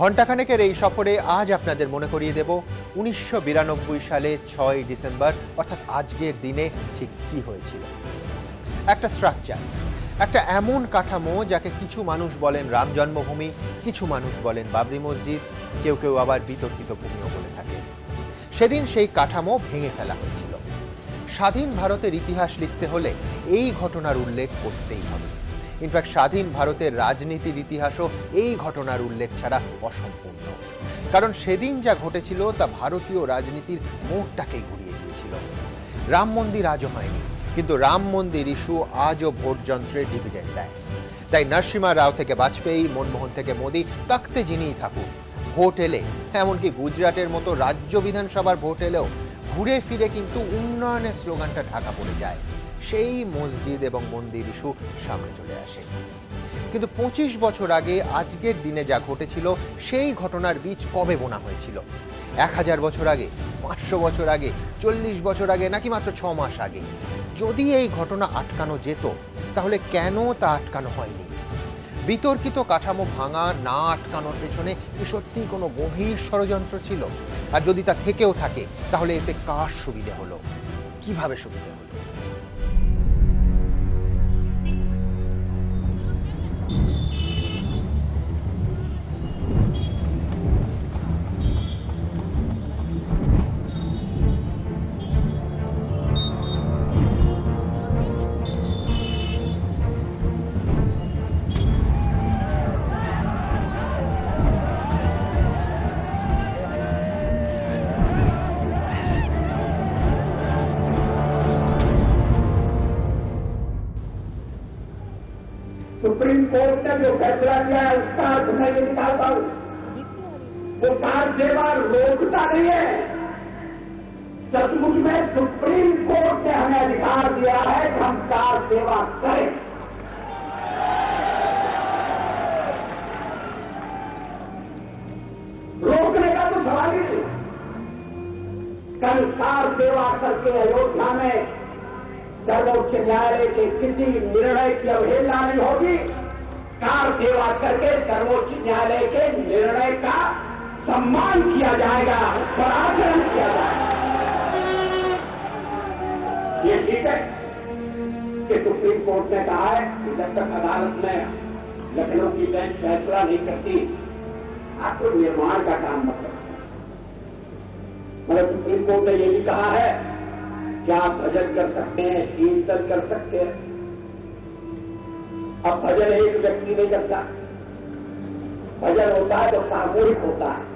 ঘণ্টাখানেকের এই সফরে আজ আপনাদের মনে করিয়ে দেব উনিশশো বিরানব্বই সালে ছয় ডিসেম্বর, অর্থাৎ আজকের দিনে ঠিক কি হয়েছিল। একটা স্ট্রাকচার একটা এমন কাঠামো যাকে কিছু মানুষ বলেন রাম জন্মভূমি, কিছু মানুষ বলেন বাবরি মসজিদ, কেউ কেউ আবার বিতর্কিত ভূমিও বলে থাকে সেদিন সেই কাঠামো ভেঙে ফেলা হয়েছিল। স্বাধীন ভারতের ইতিহাস লিখতে হলে এই ঘটনার উল্লেখ করতেই হবে। ইনফ্যাক্ট স্বাধীন ভারতের রাজনীতির ইতিহাসও এই ঘটনার উল্লেখ ছাড়া অসম্পূর্ণ। কারণ সেদিন যা ঘটেছিল তা ভারতীয় রাজনীতির মোড়টাকেই ঘুরিয়ে দিয়েছিল। রাম মন্দির আজও হয়নি, কিন্তু রাম মন্দির ইস্যু আজও ভোট যন্ত্রে ডিভিডেন্ড দেয়। তাই নরসিমা রাও থেকে বাজপেয়ী, মনমোহন থেকে মোদী তাকতে যিনিই থাকুন ভোট এলে, এমনকি গুজরাটের মতো রাজ্য বিধানসভার ভোট এলেও, ঘুরে ফিরে কিন্তু উন্নয়নের স্লোগানটা ঢাকা পড়ে যায়। সেই মসজিদ এবং মন্দির ইস্যু সামনে চলে আসে। কিন্তু পঁচিশ বছর আগে আজকের দিনে যা ঘটেছিল, সেই ঘটনার বীজ কবে বোনা হয়েছিল? এক হাজার বছর আগে, পাঁচশো বছর আগে, চল্লিশ বছর আগে, নাকি মাত্র ছ মাস আগে? যদি এই ঘটনা আটকানো যেত, তাহলে কেন তা আটকানো হয়নি? বিতর্কিত কাঠামো ভাঙা না আটকানোর পেছনে কি সত্যিই কোনো গভীর ষড়যন্ত্র ছিল? আর যদি তা থেকেও থাকে, তাহলে এতে কার সুবিধে হলো? কীভাবে সুবিধে হলো? नहीं है। सचमुच में सुप्रीम कोर्ट ने हमें अधिकार दिया है कि हम कार सेवा करें। रोकने का तो सवाल ही नहीं। कल कार सेवा करके अयोध्या में सर्वोच्च न्यायालय के किसी निर्णय की अवहेलना नहीं होगी। कार सेवा करके सर्वोच्च न्यायालय के निर्णय का सम्मान किया जाएगा और आचरण किया जाएगा। ये ठीक है कि सुप्रीम कोर्ट ने कहा है कि जब तक अदालत में लखनऊ की बेंच फैसला नहीं करती आपको निर्माण का काम मत करो। मगर सुप्रीम कोर्ट ने ये भी कहा है कि आप भजन कर सकते हैं, कीर्तन कर सकते हैं। अब भजन एक व्यक्ति नहीं करता। भजन होता है तो सामूहिक होता है।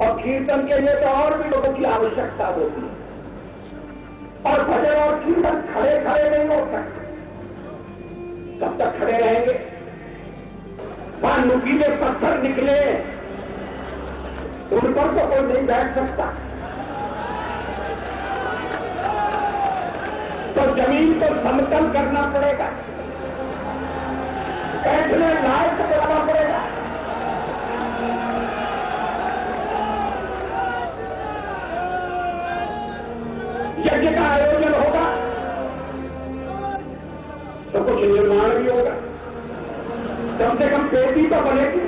और कीर्तन के लिए तो और भी लोगों की आवश्यकता होती है। और भजन और कीर्तन खड़े खड़े नहीं हो सकते। कब तक खड़े रहेंगे। वहाँ नुकीले पत्थर निकले। उन पर तो कोई नहीं बैठ सकता। तो ज़मीन को समतल करना पड़ेगा। बैठने लायक बनाना पड़ेगा। यज्ञ का आयोजन होगा? तो कुछ निर्माण भी होगा। कम से कम पेटी तो बनेगी।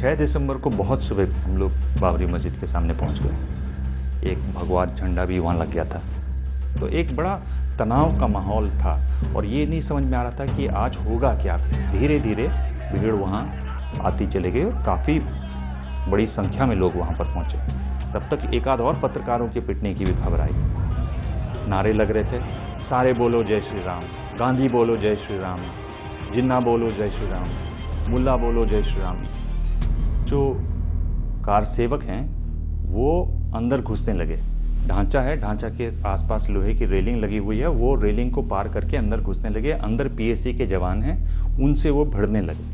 छः दिसंबर को बहुत सुबह हम लोग बाबरी मस्जिद के सामने पहुँच गए। एक भगवा झंडा भी वहाँ लग गया था। तो एक बड़ा तनाव का माहौल था और ये नहीं समझ में आ रहा था कि आज होगा क्या। धीरे धीरे भीड़ वहाँ आती चले गई और काफ़ी बड़ी संख्या में लोग वहाँ पर पहुँचे। तब तक एक आध और पत्रकारों के पिटने की भी खबर आई। नारे लग रहे थे। सारे बोलो जय श्री राम। गांधी बोलो जय श्री राम। जिन्ना बोलो जय श्री राम। मुल्ला बोलो जय श्री राम। जो कार सेवक हैं, वो अंदर घुसने लगे। ढांचा है, ढांचा के आसपास लोहे की रेलिंग लगी हुई है। वो रेलिंग को पार करके अंदर घुसने लगे। अंदर पीएससी के जवान हैं। उनसे वो भिड़ने लगे।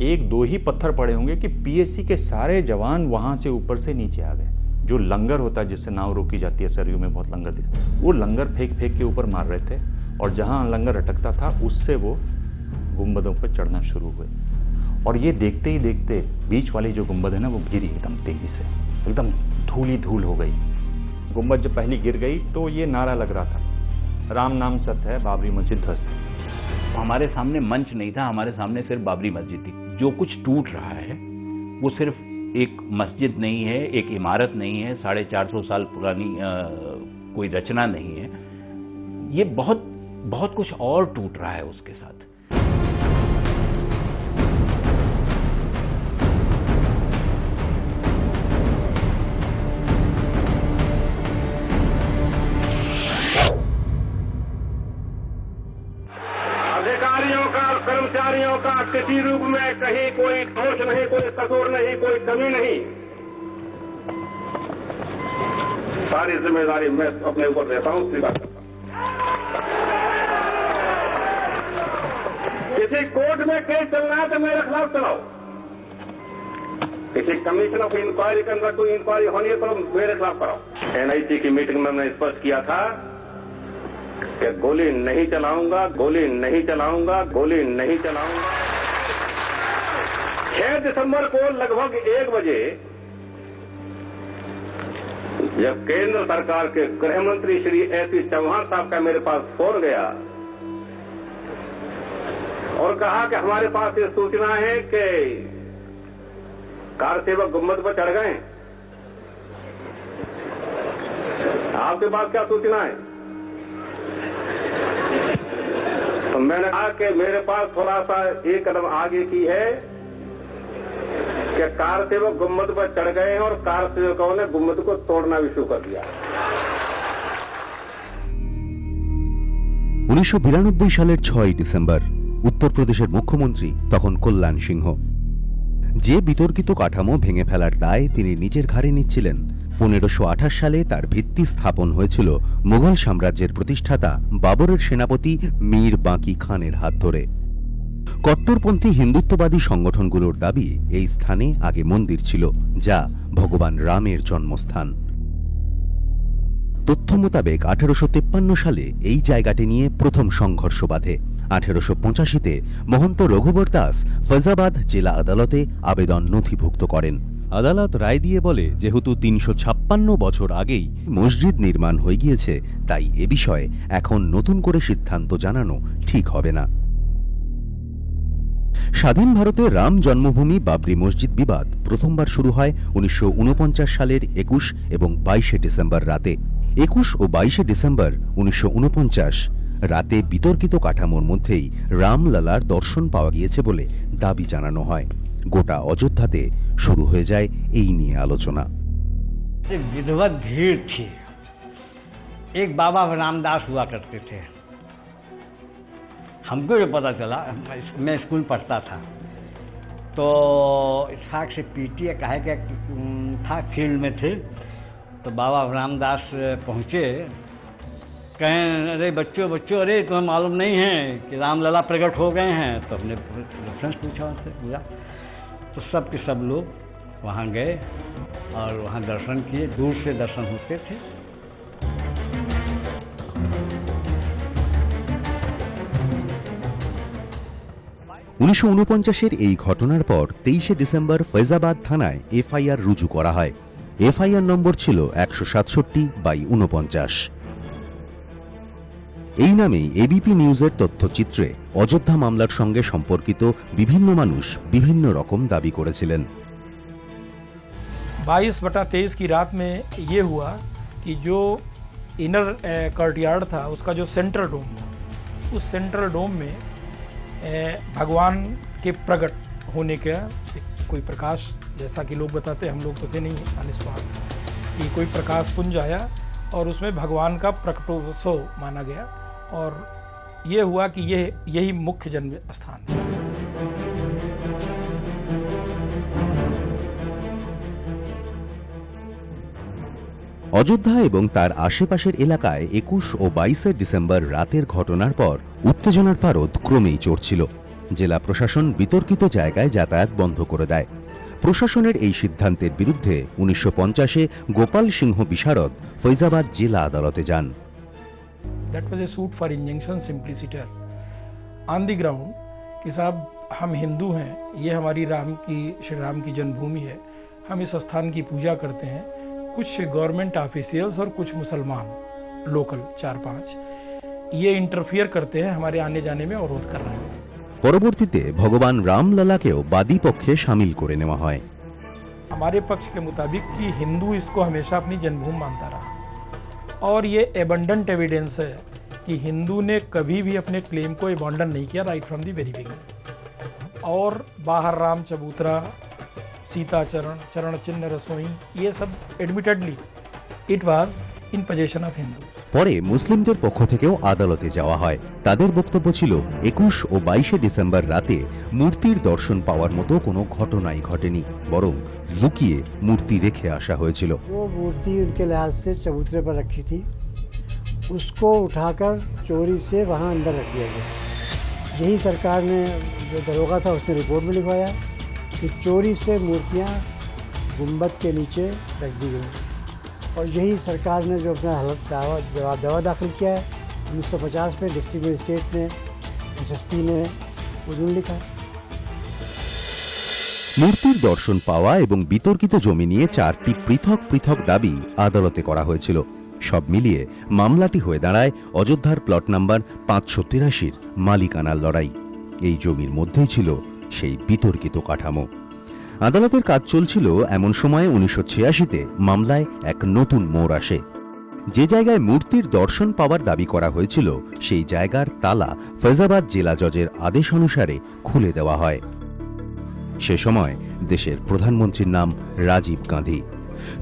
एक दो ही पत्थर पड़े होंगे कि पीएससी के सारे जवान वहाँ से ऊपर से नीचे आ गए। जो लंगर होता है, जिससे नाव रोकी जाती है, सरयू में बहुत लंगर दिखता वो लंगर फेंक फेंक के ऊपर मार रहे थे और जहाँ लंगर अटकता था, उससे वो गुम्बदों पर चढ़ना शुरू हुए। और ये देखते ही देखते बीच वाली जो गुंबद है ना, वो गिरी एकदम तेज़ी से। एकदम धूली धूल हो गई। गुंबद जब पहली गिर गई तो ये नारा लग रहा था। राम नाम सत्य है, बाबरी मस्जिद ध्वस्त। हमारे सामने मंच नहीं था, हमारे सामने सिर्फ़ बाबरी मस्जिद थी। जो कुछ टूट रहा है वो सिर्फ़ एक मस्जिद नहीं है एक इमारत नहीं है साढ़े चार सौ साल पुरानी आ, कोई रचना नहीं है। ये बहुत बहुत कुछ और टूट रहा है उसके साथ। कमी नहीं। सारी ज़िम्मेदारी मैं अपने ऊपर लेता हूँ स्वीकार करता हूँ। किसी कोर्ट में केस चलना है तो मेरे खिलाफ चलाओ। किसी कमीशन ऑफ़ इंक्वायरी के अंदर कोई इंक्वायरी होनी है तो मेरे खिलाफ कराओ। एनआईसी की मीटिंग में मैंने स्पष्ट किया था कि गोली नहीं चलाऊँगा, गोली नहीं चलाऊँगा, गोली नहीं चलाऊँगा। छह दिसंबर को लगभग एक बजे जब केंद्र सरकार के गृह मंत्री श्री एस सी चौहान साहब का मेरे पास फ़ोन गया और कहा कि हमारे पास ये सूचना है कि कार सेवक गुंबद पर चढ़ गए। आपके पास क्या सूचना है? तो मैंने कहा कि मेरे पास थोड़ा सा एक कदम आगे की है। कि कार सेवक गुम्बद पर चढ़ गए हैं और कार सेवकों ने गुम्बद को तोड़ना भी शुरू कर दिया উনিশশো সালের ছয় ডিসেম্বর উত্তরপ্রদেশের মুখ্যমন্ত্রী তখন কল্যাণ সিংহ যে বিতর্কিত কাঠামো ভেঙে ফেলার দায় তিনি নিজের ঘাড়ে নিচ্ছিলেন পনেরোশো আঠাশ সালে তার ভিত্তি স্থাপন হয়েছিল মুঘল সাম্রাজ্যের প্রতিষ্ঠাতা বাবরের সেনাপতি মীর বাঁকি খানের হাত ধরে কট্টরপন্থী হিন্দুত্ববাদী সংগঠনগুলোর দাবি এই স্থানে আগে মন্দির ছিল যা ভগবান রামের জন্মস্থান। তথ্য মোতাবেক আঠেরোশো সালে এই জায়গাটি নিয়ে প্রথম সংঘর্ষ বাধে। আঠেরোশো পঁচাশিতে মহন্ত রঘুবর দাস ফৈজাবাদ জেলা আদালতে আবেদন নথিভুক্ত করেন। আদালত রায় দিয়ে বলে যেহেতু তিনশো ছাপ্পান্ন বছর আগেই মসজিদ নির্মাণ হয়ে গিয়েছে তাই এ বিষয়ে এখন নতুন করে সিদ্ধান্ত জানানো ঠিক হবে না। স্বাধীন ভারতে রাম জন্মভূমি বাবরি মসজিদ বিবাদ প্রথমবার শুরু হয় উনিশশো সালের একুশ এবং বাইশে ডিসেম্বর রাতে একুশ ও বাইশে ডিসেম্বর উনিশশো রাতে বিতর্কিত কাঠামোর মধ্যেই রামলালার দর্শন পাওয়া গিয়েছে বলে দাবি জানানো হয় গোটা অযোধ্যাতে শুরু হয়ে যায় এই নিয়ে আলোচনা से विधिवत भीड़ थी एक बाबा रामदास हुआ करते थे हमको जो पता चला मैं स्कूल पढ़ता था। तो इसाक से पीटी कहे कि उम, था फ़ील्ड में थे। तो बाबा रामदास पहुँचे। कहें अरे बच्चों बच्चों अरे तुम्हें मालूम नहीं है कि रामलला प्रकट हो गए हैं? तो हमने रेफरेंस पूछा उनसे पूछा तो सब के सब लोग वहाँ गए और वहाँ दर्शन किए दूर से दर्शन होते थे। উনিশশো উনপঞ্চাশের এই ঘটনার পর তেইশে ডিসেম্বর ফৈজাবাদ থানায় এফআইআর রুজু করা হয় এফআইআর নম্বর ছিল একশো সাতষট্টি বাই উনপঞ্চাশ এই নামেই এবিপি নিউজের তথ্যচিত্রে অযোধ্যা মামলার সঙ্গে সম্পর্কিত বিভিন্ন মানুষ বিভিন্ন রকম দাবি করেছিলেন बाईस बटा तेईस की रात में ये हुआ कि जो इनर कर्टयार्ड था उसका जो सेंट्रल डोम था उस सेंट्रल डोम में ए, भगवान के प्रकट होने का कोई प्रकाश जैसा कि लोग बताते हम लोग तो थे नहीं अनिस्वार कि कोई प्रकाश पुंज आया और उसमें भगवान का प्रकटोत्सव माना गया और ये हुआ कि ये, यही मुख्य जन्म स्थान है। অযোধ্যা এবং তার আশেপাশের এলাকায় একুশ ও বাইশে ডিসেম্বর রাতের ঘটনার পর উত্তেজনার পারদ ক্রমেই চড়ছিল জেলা প্রশাসন বিতর্কিত জায়গায় যাতায়াত বন্ধ করে দেয় প্রশাসনের এই সিদ্ধান্তের বিরুদ্ধে উনিশশো পঞ্চাশে গোপাল সিংহ বিশারদ ফৈজাবাদ জেলা আদালতে যান that was a suit for injunction simpliciter on the ground कि साहब हम हिंदू हैं ये हमारी राम की श्री राम की जन्मभूमि है हम इस स्थान की पूजा करते हैं कुछ गवर्नमेंट ऑफिशियल्स और कुछ मुसलमान लोकल चार पांच ये इंटरफियर करते हैं हमारे आने जाने में अवरोध कर रहे हैं পরবর্তীতে ভগবান রামলালাকেও বাদী পক্ষে সামিল করে নেওয়া হয় हमारे पक्ष के मुताबिक कि हिंदू इसको हमेशा अपनी जन्मभूमि मानता रहा और ये एबंडेंट एविडेंस है कि हिंदू ने कभी भी अपने क्लेम को एबंडन नहीं किया right from the very beginning और बाहर राम चबूतरा सीता चरण चरण चिन्ह रसोई ये सब admittedly it was in possession of Hindu পরে মুসলিমদের পক্ষ থেকেও আদালতে যাওয়া হয় তাদের বক্তব্য ছিল একুশ ও বাইশে ডিসেম্বর রাতে মূর্তির দর্শন পাওয়ার মতো কোনো ঘটনাই ঘটেনি বরং লুকিয়ে মূর্তি রেখে আসা হয়েছিল वो मूर्ति उनके लिहाज से चबूतरे पर रखी थी उसको उठाकर चोरी से वहाँ अंदर रख दिया गया यही सरकार ने जो दरोगा था उसने रिपोर्ट में लिखवाया कि चोरी से मूर्तियाँ गुम्बद के नीचे रख दी गई और यही सरकार ने जो अपना हलफ दावा जवाब दावा दाखिल किया है 1950 में डिस्ट्रिक्ट मजिस्ट्रेट ने एसएसपी ने उजुन लिखा মূর্তির দর্শন পাওয়া এবং বিতর্কিত জমি নিয়ে চারটি পৃথক পৃথক দাবি আদালতে করা হয়েছিল সব মিলিয়ে মামলাটি হয়ে দাঁড়ায় অযোধ্যার প্লট নাম্বার পাঁচশো তিরাশির মালিকানার লড়াই এই জমির মধ্যেই ছিল সেই বিতর্কিত কাঠামো। আদালতের কাজ চলছিল এমন সময় উনিশশো ছিয়াশিতে মামলায় এক নতুন মোড় আসে। যে জায়গায় মূর্তির দর্শন পাওয়ার দাবি করা হয়েছিল, সেই জায়গার তালা ফৈজাবাদ জেলা জজের আদেশ অনুসারে খুলে দেওয়া হয়। সে সময় দেশের প্রধানমন্ত্রীর নাম রাজীব গান্ধী।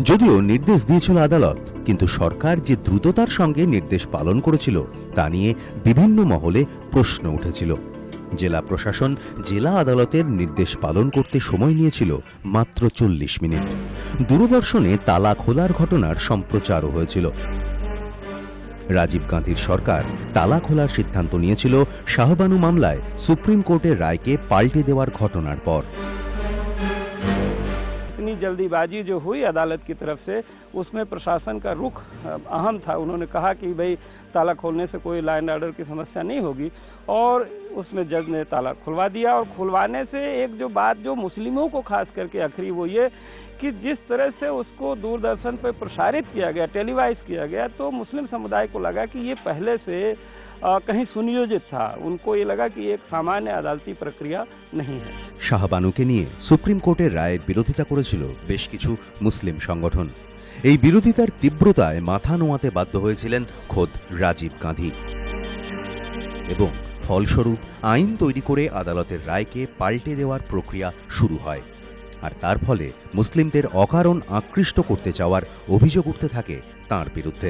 যদিও নির্দেশ দিয়েছিল আদালত, কিন্তু সরকার যে দ্রুততার সঙ্গে নির্দেশ পালন করেছিল, তা নিয়ে বিভিন্ন মহলে প্রশ্ন উঠেছিল। জেলা প্রশাসন জেলা আদালতের নির্দেশ পালন করতে সময় নিয়েছিল মাত্র চল্লিশ মিনিট। দূরদর্শনে তালা খোলার ঘটনার সম্প্রচারও হয়েছিল। রাজীব গান্ধীর সরকার তালা খোলার সিদ্ধান্ত নিয়েছিল শাহবানু মামলায় সুপ্রিম কোর্টের রায়কে পাল্টে দেওয়ার ঘটনার পর। जल्दीबाजी जो हुई अदालत की तरफ़ से, उसमें प्रशासन का रुख अहम था। उन्होंने कहा कि भाई, ताला खोलने से कोई लाइन ऑर्डर की समस्या नहीं होगी और उसमें जज ने ताला खुलवा दिया और खुलवाने से एक जो बात जो मुस्लिमों को खास करके अखरी वो ये कि जिस तरह से उसको दूरदर्शन पर प्रसारित किया गया, टेलीवाइज किया गया तो मुस्लिम समुदाय को लगा कि ये पहले से कहीं सुनियोजित था उनको ये लगा कि एक सामान्य अदालती प्रक्रिया नहीं है শাহবানুকে নিয়ে সুপ্রিম কোর্টের রায়ের বিরোধিতা করেছিল বেশ কিছু মুসলিম সংগঠন এই বিরোধিতার তীব্রতায় মাথা নোয়াতে বাধ্য হয়েছিলেন খোদ রাজীব গান্ধী এবং ফলস্বরূপ আইন তৈরি করে আদালতের রায়কে পাল্টে দেওয়ার প্রক্রিয়া শুরু হয় আর তার ফলে মুসলিমদের অকারণ আকৃষ্ট করতে চাওয়ার অভিযোগ উঠতে থাকে তার বিরুদ্ধে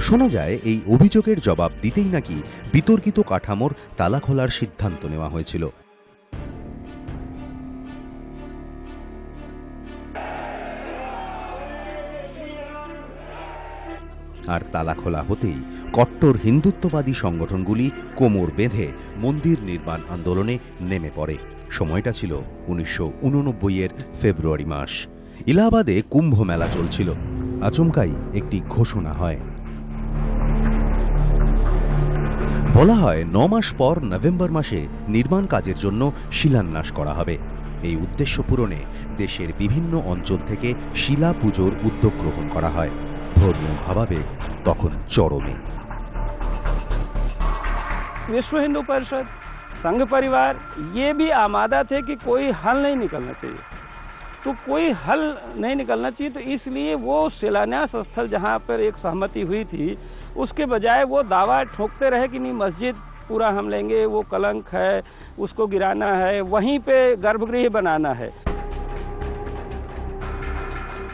শোনা যায়, এই অভিযোগের জবাব দিতেই নাকি বিতর্কিত কাঠামোর তালা খোলার সিদ্ধান্ত নেওয়া হয়েছিল। আর তালা খোলা হতেই কট্টর হিন্দুত্ববাদী সংগঠনগুলি কোমর বেঁধে মন্দির নির্মাণ আন্দোলনে নেমে পড়ে। সময়টা ছিল উনিশশো এর ফেব্রুয়ারি মাস। ইলাহাবাদে কুম্ভ মেলা চলছিল। আচমকাই একটি ঘোষণা হয়। বলা হয় ন মাস পর নভেম্বর মাসে নির্মাণ কাজের জন্য শিলান্যাস করা হবে এই উদ্দেশ্য পূরণে দেশের বিভিন্ন অঞ্চল থেকে শিলা পুজোর উদ্যোগ গ্রহণ করা হয় ধর্মীয় ভাবাবেগ তখন চরমে विश्व हिंदू परिषद संघ परिवार ये भी आमादा थे कि कोई हल नहीं निकलना चाहिए तो कोई हल नहीं निकलना चाहिए तो इसलिए वो शिलान्यास स्थल जहाँ पर एक सहमति हुई थी उसके बजाय वो दावा ठोकते रहे कि नहीं मस्जिद पूरा हम लेंगे वो कलंक है उसको गिराना है वहीं पे गर्भगृह बनाना है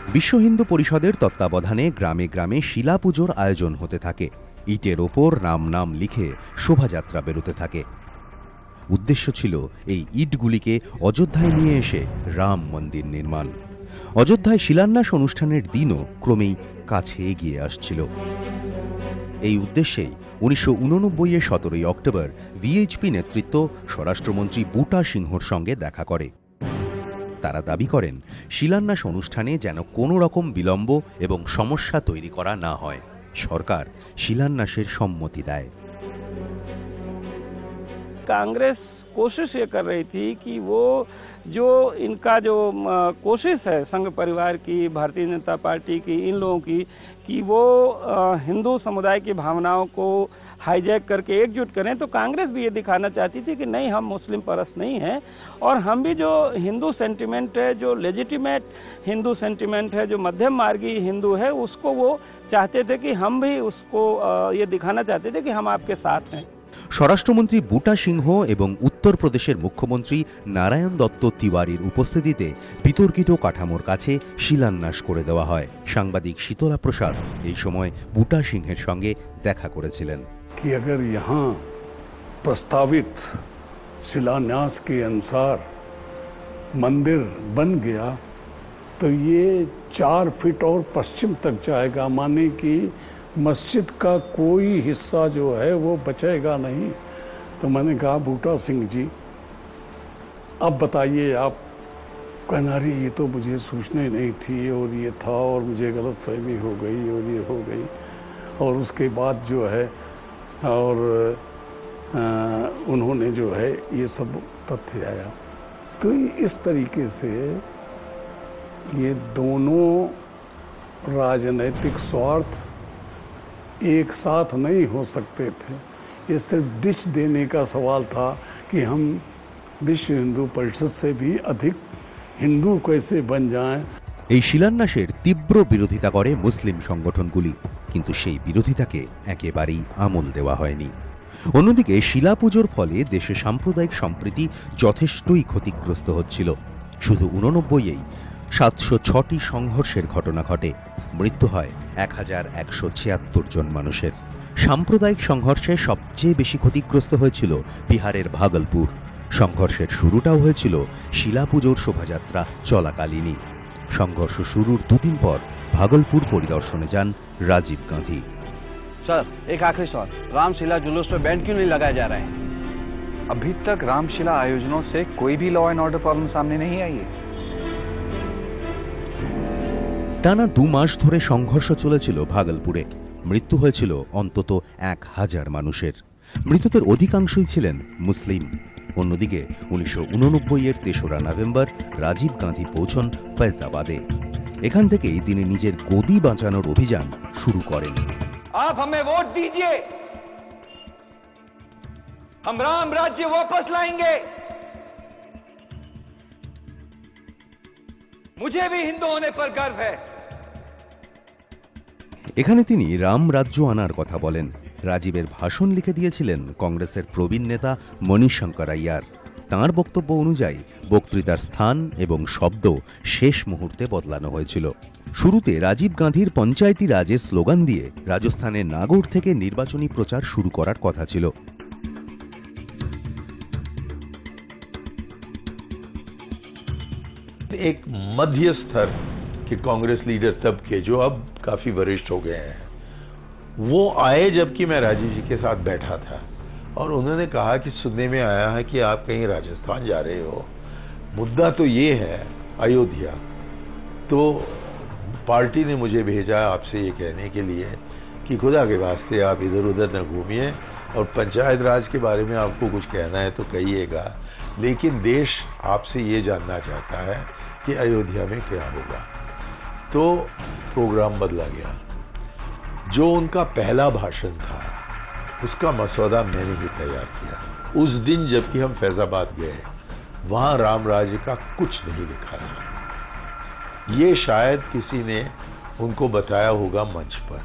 বিশ্ব হিন্দু পরিষদের তত্ত্বাবধানে গ্রামে গ্রামে শিলা পুজোর আয়োজন হতে থাকে ইটের ওপর রাম নাম লিখে শোভাযাত্রা বেরোতে থাকে উদ্দেশ্য ছিল এই ইটগুলিকে অযোধ্যায় নিয়ে এসে রাম মন্দির নির্মাণ। অযোধ্যায় শিলান্যাস অনুষ্ঠানের দিনও ক্রমেই কাছে এগিয়ে আসছিল। এই উদ্দেশ্যেই উনিশশো উননব্বইয়ের সতেরোই অক্টোবর ভিএইচপি নেতৃত্ব স্বরাষ্ট্রমন্ত্রী বুটা সিংহর সঙ্গে দেখা করে। তারা দাবি করেন, শিলান্যাস অনুষ্ঠানে যেন কোনো রকম বিলম্ব এবং সমস্যা তৈরি করা না হয়। সরকার শিলান্যাসের সম্মতি দেয়। कांग्रेस कोशिश ये कर रही थी कि वो जो इनका जो कोशिश है संघ परिवार की, भारतीय जनता पार्टी की, इन लोगों की, कि वो हिंदू समुदाय की भावनाओं को हाईजैक करके एकजुट करें तो कांग्रेस भी ये दिखाना चाहती थी कि नहीं, हम मुस्लिम परस्त नहीं हैं, और हम भी जो हिंदू सेंटिमेंट है, जो लेजिटिमेट हिंदू सेंटिमेंट है, जो मध्यम मार्गी हिंदू है, उसको वो चाहते थे कि हम भी उसको ये दिखाना चाहते थे कि हम आपके साथ हैं। স্বরাষ্ট্রমন্ত্রী বুটা সিংহ এবং উত্তরপ্রদেশের মুখ্যমন্ত্রী নারায়ণ দত্ত তিওয়ারির উপস্থিতিতে বিতর্কিত কাঠামোর কাছে শিলান্যাস করে দেওয়া হয় সাংবাদিক শীতলা প্রসাদ এই সময় বুটা সিংহের সঙ্গে দেখা করেছিলেন कि अगर यहाँ प्रस्तावित शिलान्यास के अनुसार मंदिर बन गया तो ये चार फीट और पश्चिम तक जाएगा माने कि मस्जिद का कोई हिस्सा जो है वो बचेगा नहीं। तो मैंने कहा बूटा सिंह जी अब बताइए आप। कहना रही ये तो मुझे सूचना नहीं थी और ये था और मुझे गलत फहमी हो गई और ये हो गई। और उसके बाद जो है और अ, उन्होंने जो है ये सब तथ्य आया। तो इस तरीके से ये दोनों राजनैतिक स्वार्थ एक साथ नहीं हो सकते थे ये सिर्फ डिश देने का सवाल था कि हम विश्व हिंदू परिषद से भी अधिक हिंदू कैसे बन जाएं এই শিলান্যাসের তীব্র বিরোধিতা করে মুসলিম সংগঠনগুলি কিন্তু সেই বিরোধিতাকে একেবারেই আমল দেওয়া হয়নি অন্যদিকে শিলা পুজোর ফলে দেশে সাম্প্রদায়িক সম্প্রীতি যথেষ্টই ক্ষতিগ্রস্ত হচ্ছিল শুধু উননব্বইয়েই সাতশো ছটি সংঘর্ষের ঘটনা ঘটে মৃত্যু হয় এক হাজার একশো ছিয়াত্তর জন মানুষের সাম্প্রদায়িক সংঘর্ষে সবচেয়ে বেশি ক্ষতিগ্রস্ত হয়েছিল বিহারের ভাগলপুর সংঘর্ষের শুরুটাও হয়েছিল শিলা পুজোর শোভাযাত্রা চলাকালীনই সংঘর্ষ শুরুর দুদিন পর ভাগলপুর পরিদর্শনে যান রাজীব গান্ধী सर एक आखिरी सवाल रामशिला जुलूस पे बैंड क्यों नहीं लगाए जा रहे हैं अभी तक रामशिला आयोजनों से कोई भी लॉ एंड ऑर्डर प्रॉब्लम सामने नहीं आई है টানা দু মাস ধরে সংঘর্ষ চলেছিল ভাগলপুরে মৃত্যু হয়েছিল অন্তত এক হাজার মানুষের মৃতদের অধিকাংশই ছিলেন মুসলিম অন্যদিকে উনিশশো এর তেসরা নভেম্বর রাজীব গান্ধী পৌঁছন ফৈজাবাদে এখান থেকেই তিনি নিজের গদি বাঁচানোর অভিযান শুরু করেন आप हमें वोट दीजिए हम राम राज्य वापस लाएंगे मुझे भी हिंदू होने पर गर्व है এখানে তিনি রাম রাজ্য আনার কথা বলেন রাজীবের ভাষণ লিখে দিয়েছিলেন কংগ্রেসের প্রবীণ নেতা মনীষ শঙ্কর আইয়ার তাঁর বক্তব্য অনুযায়ী বক্তৃতার স্থান এবং শব্দ শেষ মুহূর্তে বদলানো হয়েছিল শুরুতে রাজীব গান্ধীর পঞ্চায়েতি রাজে স্লোগান দিয়ে রাজস্থানের নাগৌর থেকে নির্বাচনী প্রচার শুরু করার কথা ছিল एक मध्य स्तर के कांग्रेस लीडर तब के जो अब काफ़ी वरिष्ठ हो गए हैं, वो आए जबकि मैं राजीव जी के साथ बैठा था। और उन्होंने कहा कि सुनने में आया है कि आप कहीं राजस्थान जा रहे हो। मुद्दा तो ये है, अयोध्या। तो पार्टी ने मुझे भेजा आपसे ये कहने के लिए कि खुदा के वास्ते आप इधर उधर न घूमिए और पंचायत राज के बारे में आपको कुछ कहना है तो कहिएगा। लेकिन देश आपसे ये जानना चाहता है कि अयोध्या में क्या होगा। तो प्रोग्राम बदला गया। जो उनका पहला भाषण था, उसका मसौदा मैंने ही तैयार किया। उस दिन जबकि हम फैजाबाद गए, वहाँ राम राज्य का कुछ नहीं लिखा था। ये शायद किसी ने उनको बताया होगा मंच पर।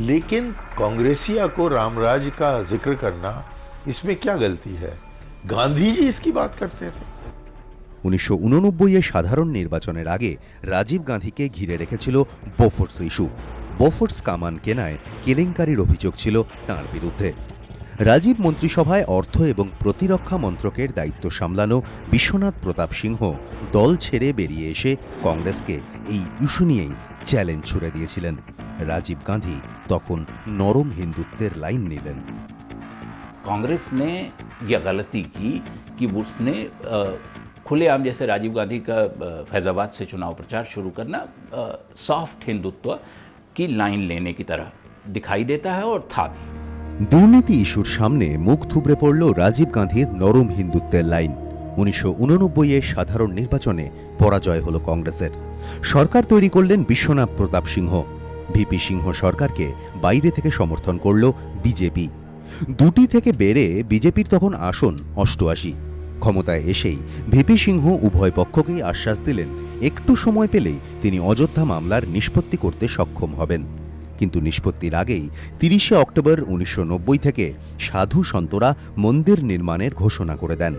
लेकिन कांग्रेसिया को रामराज का ज़िक्र करना इसमें क्या गलती है? गांधी जी इसकी बात करते थे। উনিশশো এ সাধারণ নির্বাচনের আগে রাজীব গান্ধীকে ঘিরে রেখেছিল বোফোর্স ইস্যু বোফোর্স কামান কেনায় কেলেঙ্কারির অভিযোগ ছিল তাঁর বিরুদ্ধে রাজীব মন্ত্রিসভায় অর্থ এবং প্রতিরক্ষা মন্ত্রকের দায়িত্ব সামলানো বিশ্বনাথ প্রতাপ সিংহ দল ছেড়ে বেরিয়ে এসে কংগ্রেসকে এই ইস্যু নিয়েই চ্যালেঞ্জ ছুড়ে দিয়েছিলেন রাজীব গান্ধী তখন নরম হিন্দুত্বের লাইন নিলেন कांग्रेस ने यह गलती की कि उसने अ, खुलेआम जैसे राजीव गांधी का अ, फैजाबाद से चुनाव प्रचार शुरू करना अ, सॉफ्ट हिंदुत्व की लाइन लेने की तरह दिखाई देता है और था भी দুর্নীতি ইস্যুর সামনে মুখ থুবড়ে পড়ল রাজীব গান্ধীর নরম হিন্দুত্বের লাইন উনিশশো এর সাধারণ নির্বাচনে পরাজয় হল কংগ্রেসের সরকার তৈরি করলেন বিশ্বনাথ প্রতাপ সিংহ ভিপি সিংহ সরকারকে বাইরে থেকে সমর্থন করল বিজেপি দুটি থেকে বেড়ে বিজেপির তখন আসন অষ্টআশি ক্ষমতায় এসেই ভিপি সিংহ উভয় পক্ষকেই আশ্বাস দিলেন, একটু সময় পেলেই তিনি অযোধ্যা মামলার নিষ্পত্তি করতে সক্ষম হবেন। কিন্তু নিষ্পত্তির আগেই তিরিশে অক্টোবর উনিশশো নব্বই থেকে সাধু সন্তরা মন্দির নির্মাণের ঘোষণা করে দেন।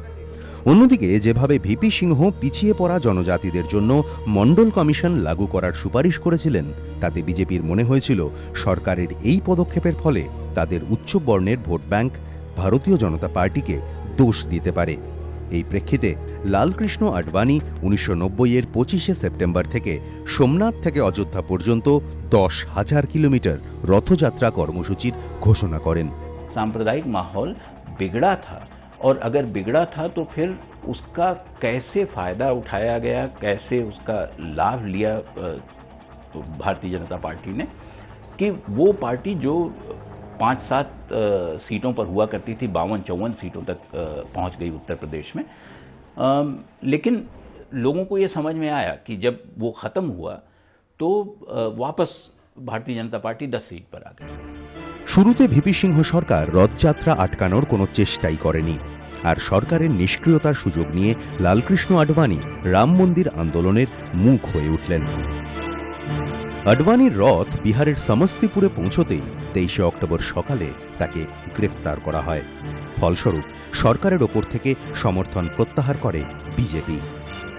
অন্যদিকে যেভাবে ভিপি সিংহ পিছিয়ে পড়া জনজাতিদের জন্য মণ্ডল কমিশন লাগু করার সুপারিশ করেছিলেন, তাতে বিজেপির মনে হয়েছিল সরকারের এই পদক্ষেপের ফলে তাদের উচ্চ বর্ণের ভোট ব্যাংক ভারতীয় জনতা পার্টিকে দোষ দিতে পারে। এই প্রেক্ষিতে লালকৃষ্ণ আডবাণী উনিশশো এর পঁচিশে সেপ্টেম্বর থেকে সোমনাথ থেকে অযোধ্যা পর্যন্ত দশ হাজার কিলোমিটার রথযাত্রা কর্মসূচির ঘোষণা করেন सांप्रदायिक माहौल बिगड़ा था और अगर बिगड़ा था तो फिर उसका कैसे फायदा उठाया गया कैसे उसका लाभ लिया अ, भारतीय जनता पार्टी ने कि वो पार्टी जो पांच सात अ, सीटों पर हुआ करती थी बावन चौवन सीटों तक अ, पहुंच गई उत्तर प्रदेश में अम, लेकिन लोगों को ये समझ में आया कि जब वो ख़त्म हुआ तो अ, वापस भारतीय जनता पार्टी दस सीट पर आ गई শুরুতে ভিপি সিংহ সরকার রথযাত্রা আটকানোর কোনো চেষ্টাই করেনি আর সরকারের নিষ্ক্রিয়তার সুযোগ নিয়ে লালকৃষ্ণ আডবাণী রাম মন্দির আন্দোলনের মুখ হয়ে উঠলেন আডবাণীর রথ বিহারের সমস্তিপুরে পৌঁছতেই তেইশে অক্টোবর সকালে তাকে গ্রেফতার করা হয় ফলস্বরূপ সরকারের ওপর থেকে সমর্থন প্রত্যাহার করে বিজেপি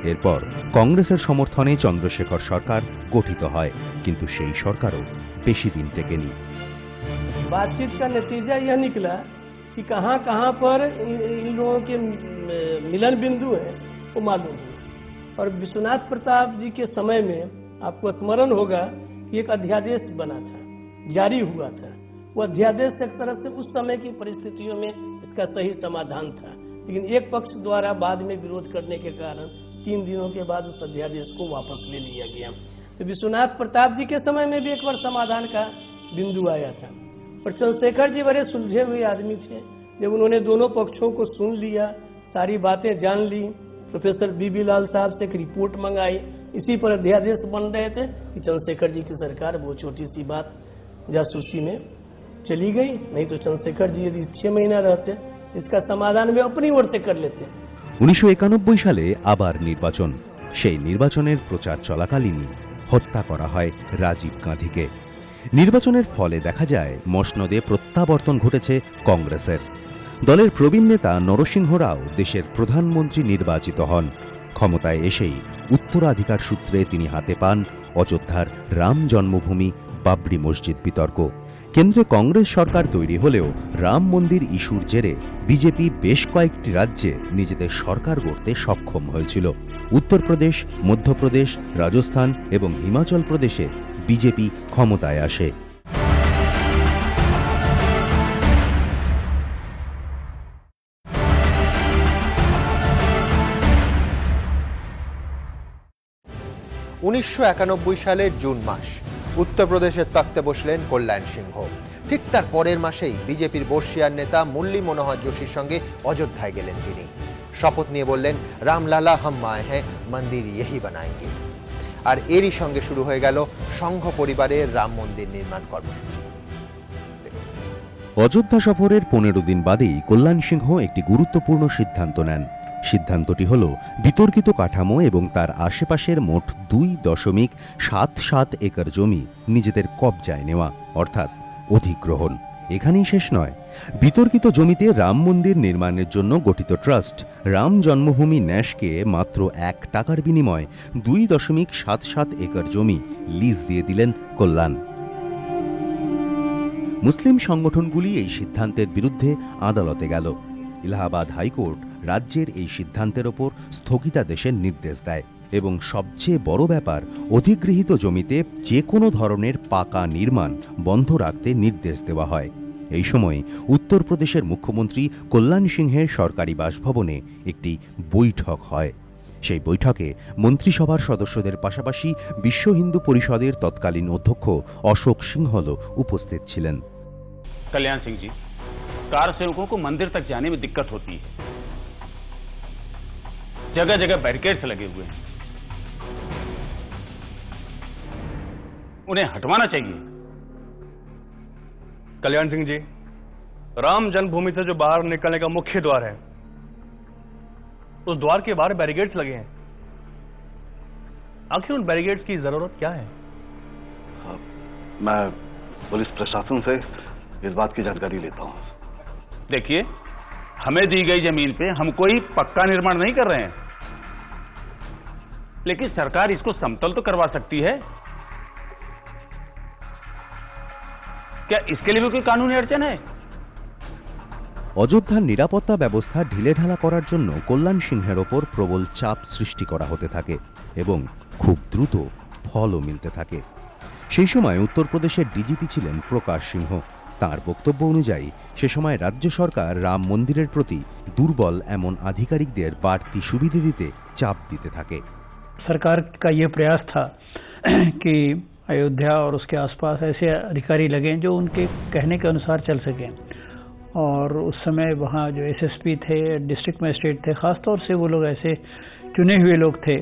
এরপর কংগ্রেসের সমর্থনে চন্দ্রশেখর সরকার গঠিত হয় কিন্তু সেই সরকারও বেশি দিন টেকেনি बातचीत का नतीजा यह निकला कि कहाँ कहाँ पर इन, इन लोगों के मिलन बिंदु है वो मालूम हुआ और विश्वनाथ प्रताप जी के समय में आपको स्मरण होगा कि एक अध्यादेश बना था, जारी हुआ था। वो अध्यादेश एक तरह से उस समय की परिस्थितियों में इसका सही समाधान था। लेकिन एक पक्ष द्वारा बाद में विरोध करने के कारण तीन दिनों के बाद उस अध्यादेश को वापस ले लिया गया। तो विश्वनाथ प्रताप जी के समय में भी एक बार समाधान का बिंदु आया था। और चंद्रशेखर जी बड़े सुलझे हुए आदमी थे। जब उन्होंने दोनों पक्षों को सुन लिया, सारी बातें जान ली, प्रोफेसर बीबी लाल साहब से एक रिपोर्ट मंगाई इसी पर अध्यादेश बन रहे थे कि चंद्रशेखर जी की सरकार वो छोटी सी बात जासूसी में चली गई नहीं तो चंद्रशेखर जी यदि छह महीना रहते इसका समाधान वे अपनी ओर से कर लेते উনিশশো সালে আবার নির্বাচন সেই নির্বাচনের প্রচার চলাকালীনই হত্যা করা হয় রাজীব গান্ধীকে নির্বাচনের ফলে দেখা যায় মসনদে প্রত্যাবর্তন ঘটেছে কংগ্রেসের দলের প্রবীণ নেতা নরসিংহ রাও দেশের প্রধানমন্ত্রী নির্বাচিত হন ক্ষমতায় এসেই উত্তরাধিকার সূত্রে তিনি হাতে পান অযোধ্যার রাম জন্মভূমি বাবরি মসজিদ বিতর্ক। কেন্দ্রে কংগ্রেস সরকার তৈরি হলেও রাম মন্দির ইস্যুর জেরে বিজেপি বেশ কয়েকটি রাজ্যে নিজেদের সরকার গড়তে সক্ষম হয়েছিল। উত্তরপ্রদেশ, মধ্যপ্রদেশ, রাজস্থান এবং হিমাচল প্রদেশে বিজেপি ক্ষমতায় আসে। উনিশশো একানব্বই সালের জুন মাস। উত্তরপ্রদেশের তত্ত্বে বসলেন কল্যাণ সিংহ। ঠিক তার পরের মাসেই বিজেপির বর্ষিয়ার নেতা মুরলী মনোহর যোশীর সঙ্গে অযোধ্যায় গেলেন তিনি। শপথ নিয়ে বললেন, রামলালা হাম মায় হ্যাঁ মন্দির ইহি বানায়েঙ্গে। আর এরই সঙ্গে শুরু হয়ে গেল সংঘ পরিবারের রাম মন্দির নির্মাণ কর্মসূচি। অযোধ্যা সফরের পনেরো দিন বাদেই কল্যাণ সিংহ একটি গুরুত্বপূর্ণ সিদ্ধান্ত নেন। সিদ্ধান্তটি হল বিতর্কিত কাঠামো এবং তার আশেপাশের মোট দুই দশমিক সাত সাত একর জমি নিজেদের কবজায় নেওয়া, অর্থাৎ অধিগ্রহণ। এখানেই শেষ নয়। বিতর্কিত জমিতে রাম মন্দির নির্মাণের জন্য গঠিত ট্রাস্ট রাম জন্মভূমি ন্যাশকে মাত্র এক টাকার বিনিময়ে দুই দশমিক সাত সাত একর জমি লিজ দিয়ে দিলেন কল্যাণ। মুসলিম সংগঠনগুলি এই সিদ্ধান্তের বিরুদ্ধে আদালতে গেল। এলাহাবাদ হাইকোর্ট রাজ্যের এই সিদ্ধান্তের ওপর স্থগিতাদেশের নির্দেশ দেয় এবং সবচেয়ে বড় ব্যাপার অধিগৃহীত জমিতে যে কোনো ধরনের পাকা নির্মাণ বন্ধ রাখতে নির্দেশ দেওয়া হয় এই সময় উত্তরপ্রদেশের মুখ্যমন্ত্রী কল্যাণ সিংহের সরকারি বাসভবনে একটি বৈঠক হয় সেই বৈঠকে মন্ত্রিসভার সদস্যদের পাশাপাশি বিশ্ব হিন্দু পরিষদের তৎকালীন অধ্যক্ষ অশোক সিংহল উপস্থিত ছিলেন कल्याण सिंह जी कार सेवकों को मंदिर तक जाने में दिक्कत होती है जगह जगह बैरिकेड्स लगे हुए हैं। उन्हें हटवाना चाहिए। कल्याण सिंह जी राम जन्मभूमि से जो बाहर निकलने का मुख्य द्वार है उस द्वार के बाहर बैरिकेड्स लगे हैं। आखिर उन बैरिकेड्स की ज़रूरत क्या है? मैं पुलिस प्रशासन से इस बात की जानकारी लेता हूँ। देखिए हमें दी गई ज़मीन पे हम कोई पक्का निर्माण नहीं कर रहे हैं। लेकिन सरकार इसको समतल तो करवा सकती है क्या इसके लिए भी कोई कानूनी अड़चन है অযোধ্যার নিরাপত্তা ব্যবস্থা ঢিলেঢালা করার জন্য কল্যাণ সিংহের ওপর প্রবল চাপ সৃষ্টি করা হতে থাকে এবং খুব দ্রুত ফলও মিলতে থাকে সেই সময় উত্তরপ্রদেশের ডিজিপি ছিলেন প্রকাশ সিংহ তার বক্তব্য অনুযায়ী সে সময় রাজ্য সরকার রাম মন্দিরের প্রতি দুর্বল এমন আধিকারিকদের বাড়তি সুবিধে দিতে চাপ দিতে থাকে सरकार का ये प्रयास था कि अयोध्या और उसके आसपास ऐसे अधिकारी लगें जो उनके कहने के अनुसार चल सकें। और उस समय वहाँ जो एसएसपी थे डिस्ट्रिक्ट मजिस्ट्रेट थे, ख़ासतौर से वो लोग ऐसे चुने हुए लोग थे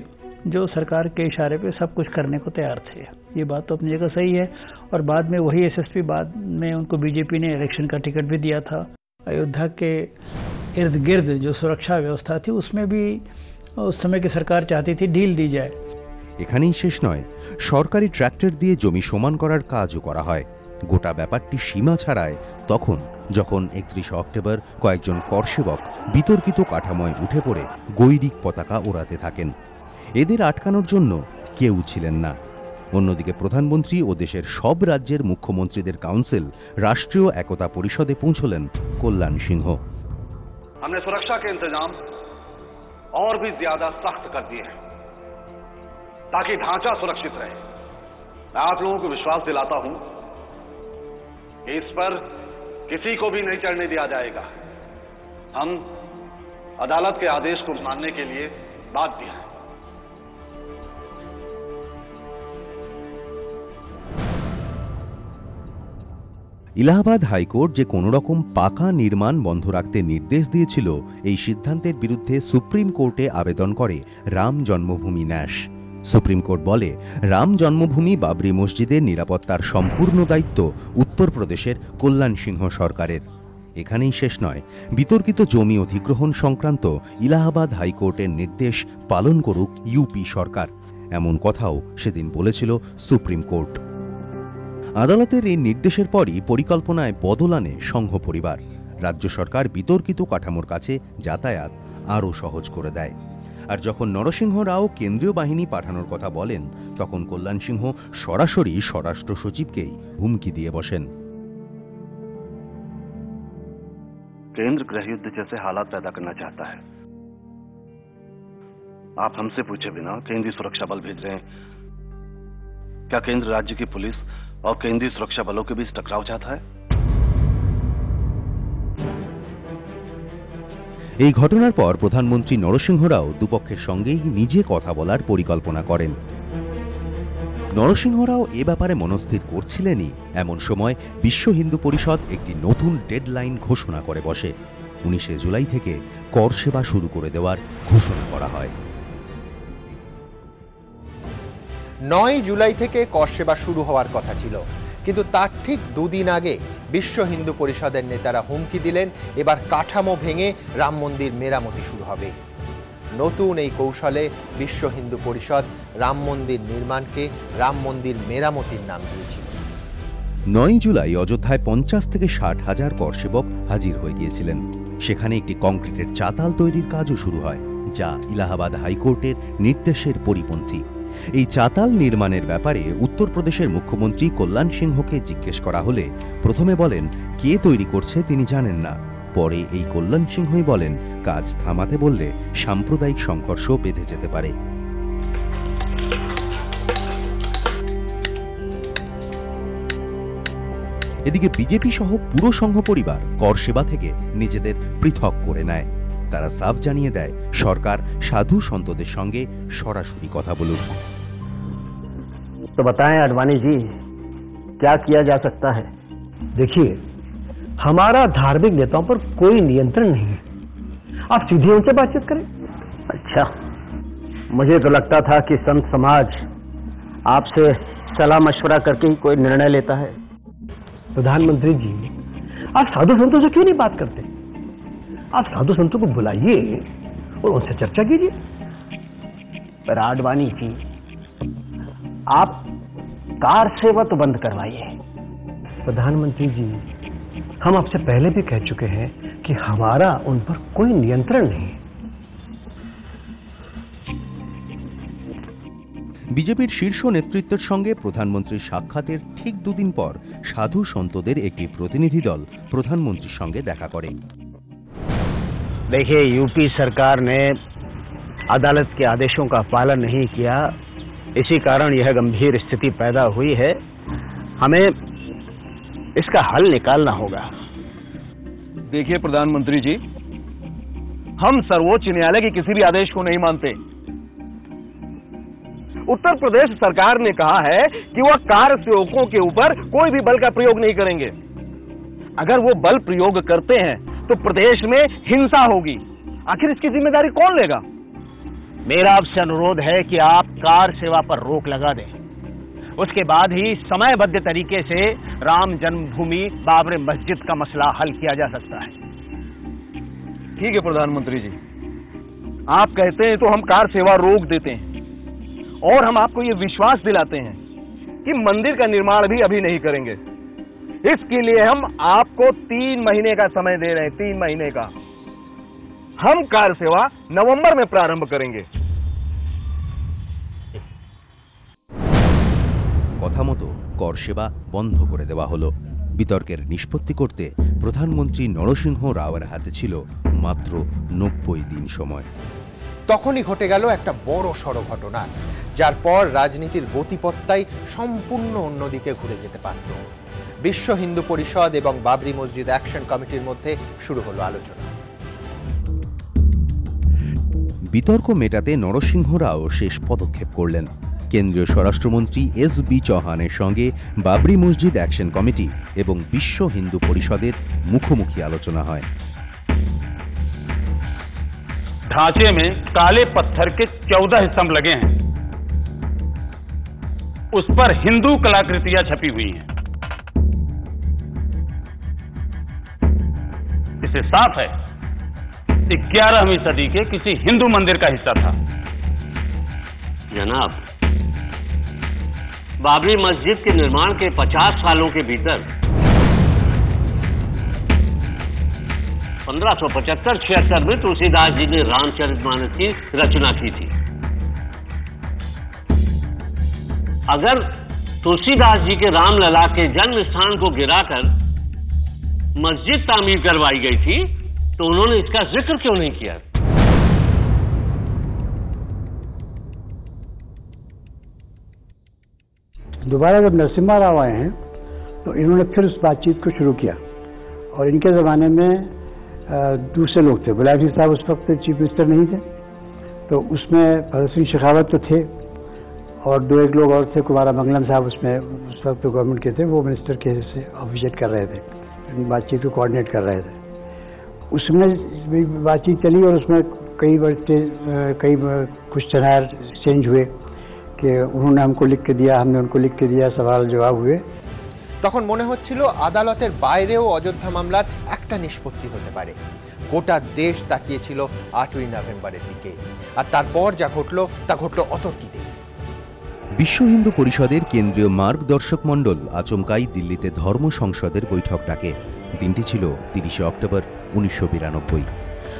जो सरकार के इशारे पे सब कुछ करने को तैयार थे। ये बात तो अपनी जगह सही है और बाद में वही एसएसपी बाद में उनको बीजेपी ने इलेक्शन का टिकट भी दिया था। अयोध्या के इर्द गिर्द जो सुरक्षा व्यवस्था थी, उसमें भी उस समय की सरकार चाहती थी ढील दी जाए এখানেই শেষ নয় সরকারি ট্র্যাক্টর দিয়ে জমি সমান করার কাজও করা হয় গোটা ব্যাপারটি সীমা ছাড়ায় তখন যখন একত্রিশে অক্টোবর কয়েকজন করসেবক বিতর্কিত কাঠামোয় উঠে পড়ে গৈরিক পতাকা ওড়াতে থাকেন এদের আটকানোর জন্য কেউ ছিলেন না অন্যদিকে প্রধানমন্ত্রী ও দেশের সব রাজ্যের মুখ্যমন্ত্রীদের কাউন্সিল রাষ্ট্রীয় একতা পরিষদে পৌঁছলেন কল্যাণ সিংহ हमने सुरक्षा के इंतजाम और भी ज़्यादा सख्त कर दिए हैं, ताकि ढांचा सुरक्षित रहे। मैं आप लोगों को विश्वास दिलाता हूँ कि इस पर किसी को भी नहीं चढ़ने दिया जाएगा। हम अदालत के आदेश को मानने के लिए बाध्य हैं। ইলাহাবাদ হাইকোর্ট যে কোনো রকম পাকা নির্মাণ বন্ধ রাখতে নির্দেশ দিয়েছিল, এই সিদ্ধান্তের বিরুদ্ধে সুপ্রিম কোর্টে আবেদন করে রাম জন্মভূমি ন্যাস সুপ্রিম কোর্ট বলে, রাম জন্মভূমি বাবরি মসজিদের নিরাপত্তার সম্পূর্ণ দায়িত্ব উত্তরপ্রদেশের কল্যাণ সিংহ সরকারের। এখানেই শেষ নয়। বিতর্কিত জমি অধিগ্রহণ সংক্রান্ত ইলাহাবাদ হাইকোর্টের নির্দেশ পালন করুক ইউপি সরকার। এমন কথাও সেদিন বলেছিল সুপ্রিম কোর্ট। আদালতের এই নির্দেশের পরই পরিকল্পনায় বদল আনে সংঘ পরিবার রাজ্য সরকার বিতর্কিত কাঠামোর কাছে যাতায়াত আরও সহজ করে দেয় আর যখন নরসিংহ রাও কেন্দ্রীয় বাহিনী পাঠানোর কথা বলেন তখন কল্যাণ সিংহ সরাসরি স্বরাষ্ট্র সচিবকেই হুমকি দিয়ে বসেন केंद्र गृह युद्ध जैसे हालात पैदा करना चाहता है आप हमसे पूछे बिना केंद्रीय सुरक्षा बल भेज रहे हैं क्या केंद्र राज्य की पुलिस और केंद्रीय सुरक्षा बलों के बीच टकराव चाहता है এই ঘটনার পর প্রধানমন্ত্রী নরসিংহ রাও দুপক্ষের সঙ্গেই নিজে কথা বলার পরিকল্পনা করেন নরসিংহ রাও এ ব্যাপারে মনস্থির করছিলেনই এমন সময় বিশ্ব হিন্দু পরিষদ একটি নতুন ডেডলাইন ঘোষণা করে বসে উনিশে জুলাই থেকে কর সেবা শুরু করে দেওয়ার ঘোষণা করা হয় নয় জুলাই থেকে কর সেবা শুরু হওয়ার কথা ছিল। কিন্তু তার ঠিক দুদিন আগে বিশ্ব হিন্দু পরিষদের নেতারা হুমকি দিলেন, এবার কাঠামো ভেঙে রাম মন্দির মেরামতি শুরু হবে। নতুন এই কৌশলে বিশ্ব হিন্দু পরিষদ রাম মন্দির নির্মাণকে রাম মন্দির মেরামতির নাম দিয়েছিল নয় জুলাই অযোধ্যায় পঞ্চাশ থেকে ষাট হাজার করসেবক হাজির হয়ে গিয়েছিলেন। সেখানে একটি কংক্রিটের চাতাল তৈরির কাজও শুরু হয়, যা ইলাহাবাদ হাইকোর্টের নির্দেশের পরিপন্থী। এই চাতাল নির্মাণের ব্যাপারে উত্তরপ্রদেশের মুখ্যমন্ত্রী কল্যাণ সিংহকে জিজ্ঞেস করা হলে প্রথমে বলেন, কে তৈরি করছে তিনি জানেন না। পরে এই কল্যাণ সিংহই বলেন, কাজ থামাতে বললে সাম্প্রদায়িক সংঘর্ষ বেঁধে যেতে পারে। এদিকে বিজেপি সহ পুরো সংঘ পরিবার কর সেবা থেকে নিজেদের পৃথক করে নেয়। তারা সাফ জানিয়ে দেয় সরকার সাধু সন্তদের সঙ্গে সরাসরি কথা বলুক तो बताएं अडवाणी जी क्या किया जा सकता है देखिए हमारा धार्मिक नेताओं पर कोई नियंत्रण नहीं है आप सीधे उनसे बातचीत करें अच्छा मुझे तो लगता था कि संत समाज आपसे सलाह मशवरा करके ही कोई निर्णय लेता है प्रधानमंत्री जी आप साधु संतों से क्यों नहीं बात करते आप साधु संतों को बुलाइए और उनसे चर्चा कीजिए पर आडवाणी जी आप कार सेवा तो बंद करवाइए प्रधानमंत्री जी हम आपसे पहले भी कह चुके हैं कि हमारा उन पर कोई नियंत्रण नहीं है বিজেপির শীর্ষ নেতৃত্বের সঙ্গে প্রধানমন্ত্রীর সাক্ষাতের ঠিক দুদিন পর সাধু সন্তদের একটি প্রতিনিধি দল প্রধানমন্ত্রীর সঙ্গে দেখা করে देखिए यूपी सरकार ने अदालत के आदेशों का पालन नहीं किया। इसी कारण यह गंभीर स्थिति पैदा हुई है। हमें इसका हल निकालना होगा। देखिए, प्रधानमंत्री जी, हम सर्वोच्च न्यायालय के किसी भी आदेश को नहीं मानते। उत्तर प्रदेश सरकार ने कहा है कि वह कार सेवकों के ऊपर कोई भी बल का प्रयोग नहीं करेंगे। अगर वो बल प्रयोग करते हैं तो प्रदेश में हिंसा होगी। आखिर इसकी ज़िम्मेदारी कौन लेगा? मेरा आपसे अनुरोध है कि आप कार सेवा पर रोक लगा दें। उसके बाद ही समयबद्ध तरीके से राम जन्मभूमि बाबरी मस्जिद का मसला हल किया जा सकता है। ठीक है, प्रधानमंत्री जी। आप कहते हैं तो हम कार सेवा रोक देते हैं और हम आपको ये विश्वास दिलाते हैं कि मंदिर का निर्माण भी अभी नहीं करेंगे। इसके लिए हम आपको तीन महीने का समय दे रहे हैं तीन महीने का हम कार सेवा नवंबर में प्रारंभ करेंगे কথা মতো কর সেবা বন্ধ করে দেওয়া হলো বিতর্কের নিষ্পত্তি করতে প্রধানমন্ত্রী নরসিংহ রাওয়ের হাতে ছিল মাত্র নব্বই দিন সময় তখনই ঘটে গেল একটা বড় সড় ঘটনা যার পর রাজনীতির গতিপত্তাই সম্পূর্ণ অন্যদিকে ঘুরে যেতে পারত বিশ্ব হিন্দু পরিষদ এবং বাবরি মসজিদ অ্যাকশন কমিটির মধ্যে শুরু হলো আলোচনা বিতর্ক মেটাতে নরসিংহ রাও শেষ পদক্ষেপ করলেন কেন্দ্রীয় স্বরাষ্ট্রমন্ত্রী এস বি চৌহানের সঙ্গে বাবরি মসজিদ অ্যাকশন কমিটি এবং বিশ্ব হিন্দু পরিষদের মুখোমুখি আলোচনা হয় ढांचे में काले पत्थर के चौदह स्तंभ लगे हैं उस पर हिंदू कलाकृतियां छपी हुई हैं इससे साफ़ है ग्यारहवीं सदी के किसी हिंदू मंदिर का हिस्सा था। जनाब, बाबरी मस्जिद के निर्माण के 50 सालों के भीतर 1575 छिहत्तर में तुलसीदास जी ने रामचरितमानस की रचना की थी। अगर तुलसीदास जी के रामलला के जन्म स्थान को गिराकर मस्जिद तामीर करवाई गई थी तो उन्होंने इसका ज़िक्र क्यों नहीं किया? दोबारा जब नरसिम्हा राव आए हैं तो इन्होंने फिर उस बातचीत को शुरू किया। और इनके ज़माने में दूसरे लोग थे। सिंह साहब उस वक्त चीफ मिनिस्टर नहीं थे तो उसमें भगत सिंह शेखावत तो थे, और दो एक लोग और थे, कुमारा मंगलम साहब उसमें, उस वक्त तो गवर्नमेंट के थे, वो मिनिस्टर के से ऑफिशिएट कर रहे थे। बातचीत को कोऑर्डिनेट कर रहे थे उसमें भी बातचीत चली और उसमें कई बड़े कई कुछ चनार चेंज हुए कि उन्होंने हमको लिख के दिया हमने उनको लिख के दिया सवाल जवाब हुए তখন মনে হচ্ছিল আদালতের বাইরেও অযোধ্যা মামলার একটা নিষ্পত্তি হতে পারে গোটা দেশ তাকিয়েছিল আটই নভেম্বরের দিকে আর তারপর যা ঘটলো তা ঘটলো অতর্কিতে বিশ্ব হিন্দু পরিষদের কেন্দ্রীয় মার্গদর্শক মণ্ডল আচমকাই দিল্লিতে ধর্ম সংসদের বৈঠক ডাকে দিনটি ছিল তিরিশে অক্টোবর উনিশশো বিরানব্বই।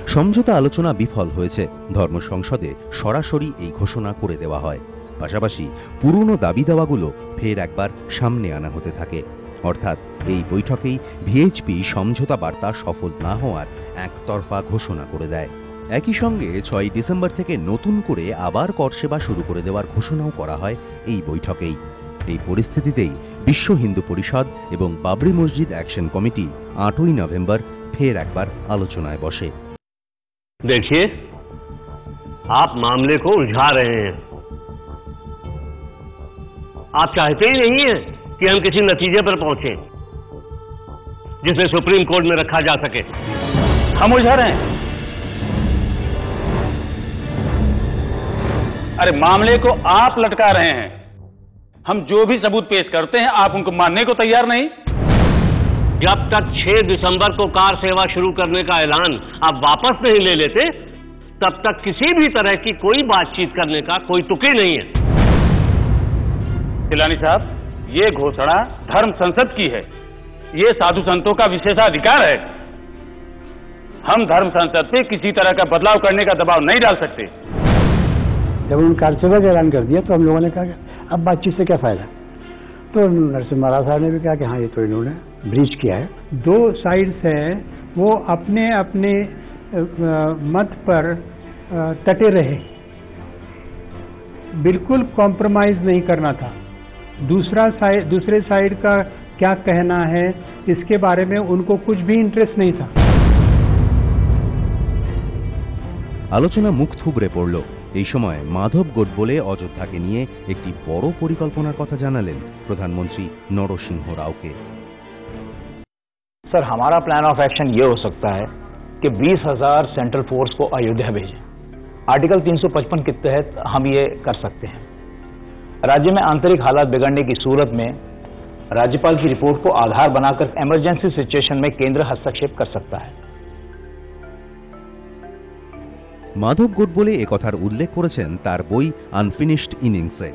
সমঝোতা আলোচনা বিফল হয়েছে। ধর্ম সংসদে সরাসরি এই ঘোষণা করে দেওয়া হয়। পাশাপাশি পুরনো দাবি দাওয়াগুলো ফের একবার সামনে আনা হতে থাকে। অর্থাৎ এই বৈঠকেই ভিএইচপি সমঝোতা বার্তা সফল না হওয়ার একতরফা ঘোষণা করে দেয়। একই সঙ্গে ছয় ডিসেম্বর থেকে নতুন করে আবার করসেবা শুরু করে দেওয়ার ঘোষণাও করা হয় এই বৈঠকেই এই পরিস্থিতিতেই বিশ্ব হিন্দু পরিষদ এবং বাবরি মসজিদ অ্যাকশন কমিটি আটই নভেম্বর ফের একবার আলোচনায় বসে देखिए आप मामले को उलझा रहे हैं आप चाहते ही नहीं है कि हम किसी नतीजे पर पहुंचे जिसे सुप्रीम कोर्ट में रखा जा सके हम उलझा रहे हैं अरे मामले को आप लटका रहे हैं। हम जो भी सबूत पेश करते हैं आप उनको मानने को तैयार नहीं। जब तक 6 दिसंबर को कार सेवा शुरू करने का ऐलान आप वापस नहीं ले लेते तब तक किसी भी तरह की कोई बातचीत करने का कोई तुकी नहीं है। तिलानी साहब ये घोषणा धर्म संसद की है। ये साधु संतों का विशेषाधिकार है। हम धर्म संसद पे किसी तरह का बदलाव करने का दबाव नहीं डाल सकते। जब उन्होंने कार्यसभा का ऐलान कर दिया तो हम लोगों ने कहा कि अब बातचीत से क्या फायदा तो नरसिम्हा महाराज साहब ने भी कहा कि हाँ ये तो इन्होंने ब्रीच किया है दो साइड्स हैं वो अपने अपने अ, अ, मत पर अ, टटे रहे बिल्कुल कॉम्प्रोमाइज नहीं करना था दूसरा साइड दूसरे साइड का क्या कहना है इसके बारे में उनको कुछ भी इंटरेस्ट नहीं था আলোচনা মুখ থুবড়ে পড়ল এই সময় মাধব গোডবোলে অযোধ্যাকে নিয়ে একটি বড় পরিকল্পনার কথা জানালেন প্রধানমন্ত্রী নরসিংহ রাওকে सर हमारा प्लान ऑफ एक्शन ये हो सकता है कि 20,000 सेंट्रल फोर्स को अयोध्या भेजें आर्टिकल 355 के तहत हम ये कर सकते हैं राज्य में आंतरिक हालात बिगड़ने की सूरत में राज्यपाल की रिपोर्ट को आधार बनाकर इमरजेंसी सिचुएशन में केंद्र हस्तक्षेप कर सकता है মাধব গোডবোলে একথার উল্লেখ করেছেন তার বই আনফিনিশড ইনিংসে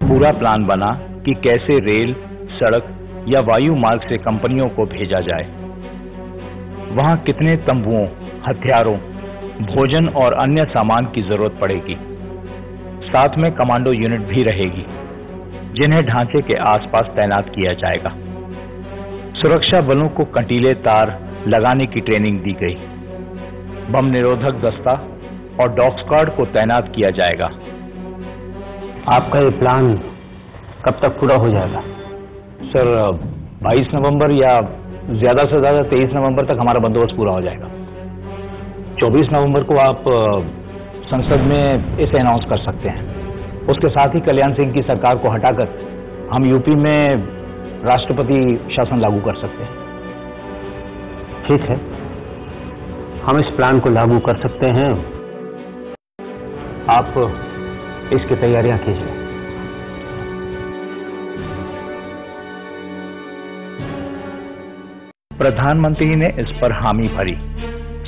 पूरा प्लान बना कि कैसे रेल सड़क या वायु मार्ग से कंपनियों को भेजा जाए वहां कितने तंबुओं हथियारों भोजन और अन्य सामान की जरूरत पड़ेगी साथ में कमांडो यूनिट भी रहेगी जिन्हें ढांचे के आसपास तैनात किया जाएगा सुरक्षा बलों को कंटीले तार लगाने की ट्रेनिंग दी गई बम निरोधक दस्ता और डॉग स्क्वाड को तैनात किया जाएगा। आपका ये प्लान कब तक पूरा हो जाएगा? सर 22 नवंबर या ज़्यादा से ज़्यादा 23 नवंबर तक हमारा बंदोबस्त पूरा हो जाएगा। 24 नवंबर को आप संसद में इसे अनाउंस कर सकते हैं। उसके साथ ही कल्याण सिंह की सरकार को हटाकर हम यूपी में राष्ट्रपति शासन लागू कर सकते हैं। ठीक है। हम इस प्लान को लागू कर सकते हैं। आप इसकी तैयारियाँ कीजिए। प्रधानमंत्री ने इस पर हामी भरी।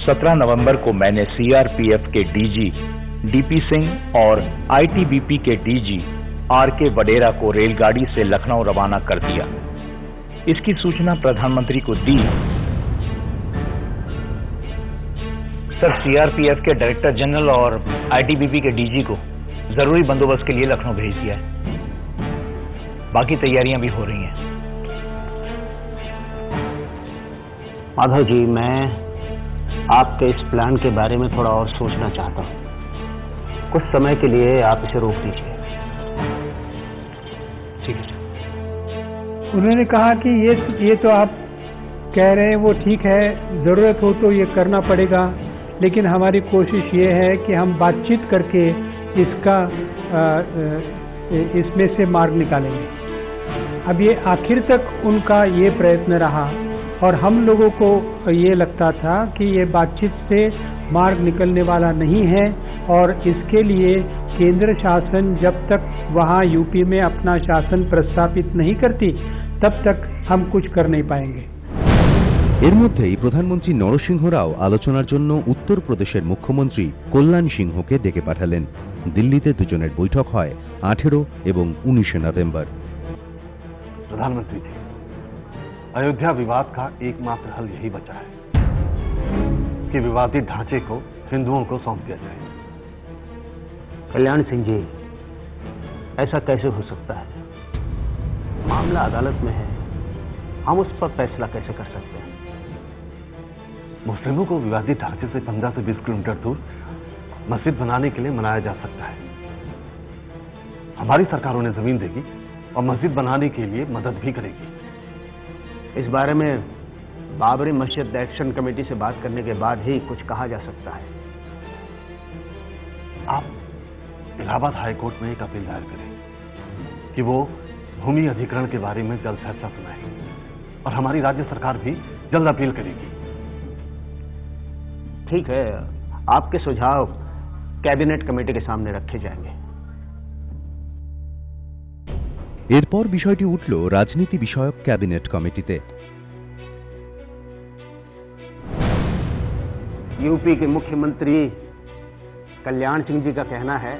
17 नवंबर को मैंने सीआरपीएफ के डीजी डीपी सिंह और आईटीबीपी के डीजी आर के वडेरा को रेलगाड़ी से लखनऊ रवाना कर दिया। इसकी सूचना प्रधानमंत्री को दी। सर सीआरपीएफ के डायरेक्टर जनरल और आईटीबीपी के डीजी को ज़रूरी बंदोबस्त के लिए लखनऊ भेज दिया है। बाकी तैयारियाँ भी हो रही हैं। माधव जी मैं आपके इस प्लान के बारे में थोड़ा और सोचना चाहता हूँ। कुछ समय के लिए आप इसे रोक दीजिए। ठीक है उन्होंने कहा कि ये ये तो आप कह रहे हैं वो ठीक है ज़रूरत हो तो ये करना पड़ेगा। लेकिन हमारी कोशिश ये है कि हम बातचीत करके इसका इसमें से मार्ग निकालेंगे। अब ये आखिर तक उनका ये प्रयत्न रहा और हम लोगों को ये लगता था कि ये बातचीत से मार्ग निकलने वाला नहीं है और इसके लिए केंद्र शासन जब तक वहाँ यूपी में अपना शासन प्रस्थापित नहीं करती, तब तक हम कुछ कर नहीं पाएँगे। এর মধ্যেই প্রধানমন্ত্রী নরসিংহ রাও আলোচনার জন্য উত্তরপ্রদেশের মুখ্যমন্ত্রী কল্যাণ সিংহকে ডেকে পাঠালেন দিল্লিতে দুজনের বৈঠক হয় আঠেরো এবং উনিশে নভেম্বর प्रधानमंत्री जी अयोध्या विवाद का एकमात्र हल यही बचा है कि विवादित ढांचे को हिंदुओं को सौंप दिया जाए कल्याण सिंह जी ऐसा कैसे हो सकता है मामला अदालत में है हम उस पर फैसला कैसे कर सकते हैं मुस्लिमों को विवादित ढांचे से 15 से 20 किलोमीटर दूर मस्जिद बनाने के लिए मनाया जा सकता है। हमारी सरकार उन्हें ज़मीन देगी और मस्जिद बनाने के लिए मदद भी करेगी। इस बारे में बाबरी मस्जिद एक्शन कमेटी से बात करने के बाद ही कुछ कहा जा सकता है। आप इलाहाबाद हाईकोर्ट में एक अपील दायर करें कि वो भूमि अधिकरण के बारे में जल्द फैसला सुनाए और हमारी राज्य सरकार भी जल्द अपील करेगी। ठीक है आपके सुझाव कैबिनेट कमेटी के सामने रखे जाएंगे এরপর বিষয়টি উঠল রাজনীতি বিষয়ক ক্যাবিনেট কমিটিতে यूपी के मुख्यमंत्री कल्याण सिंह जी का कहना है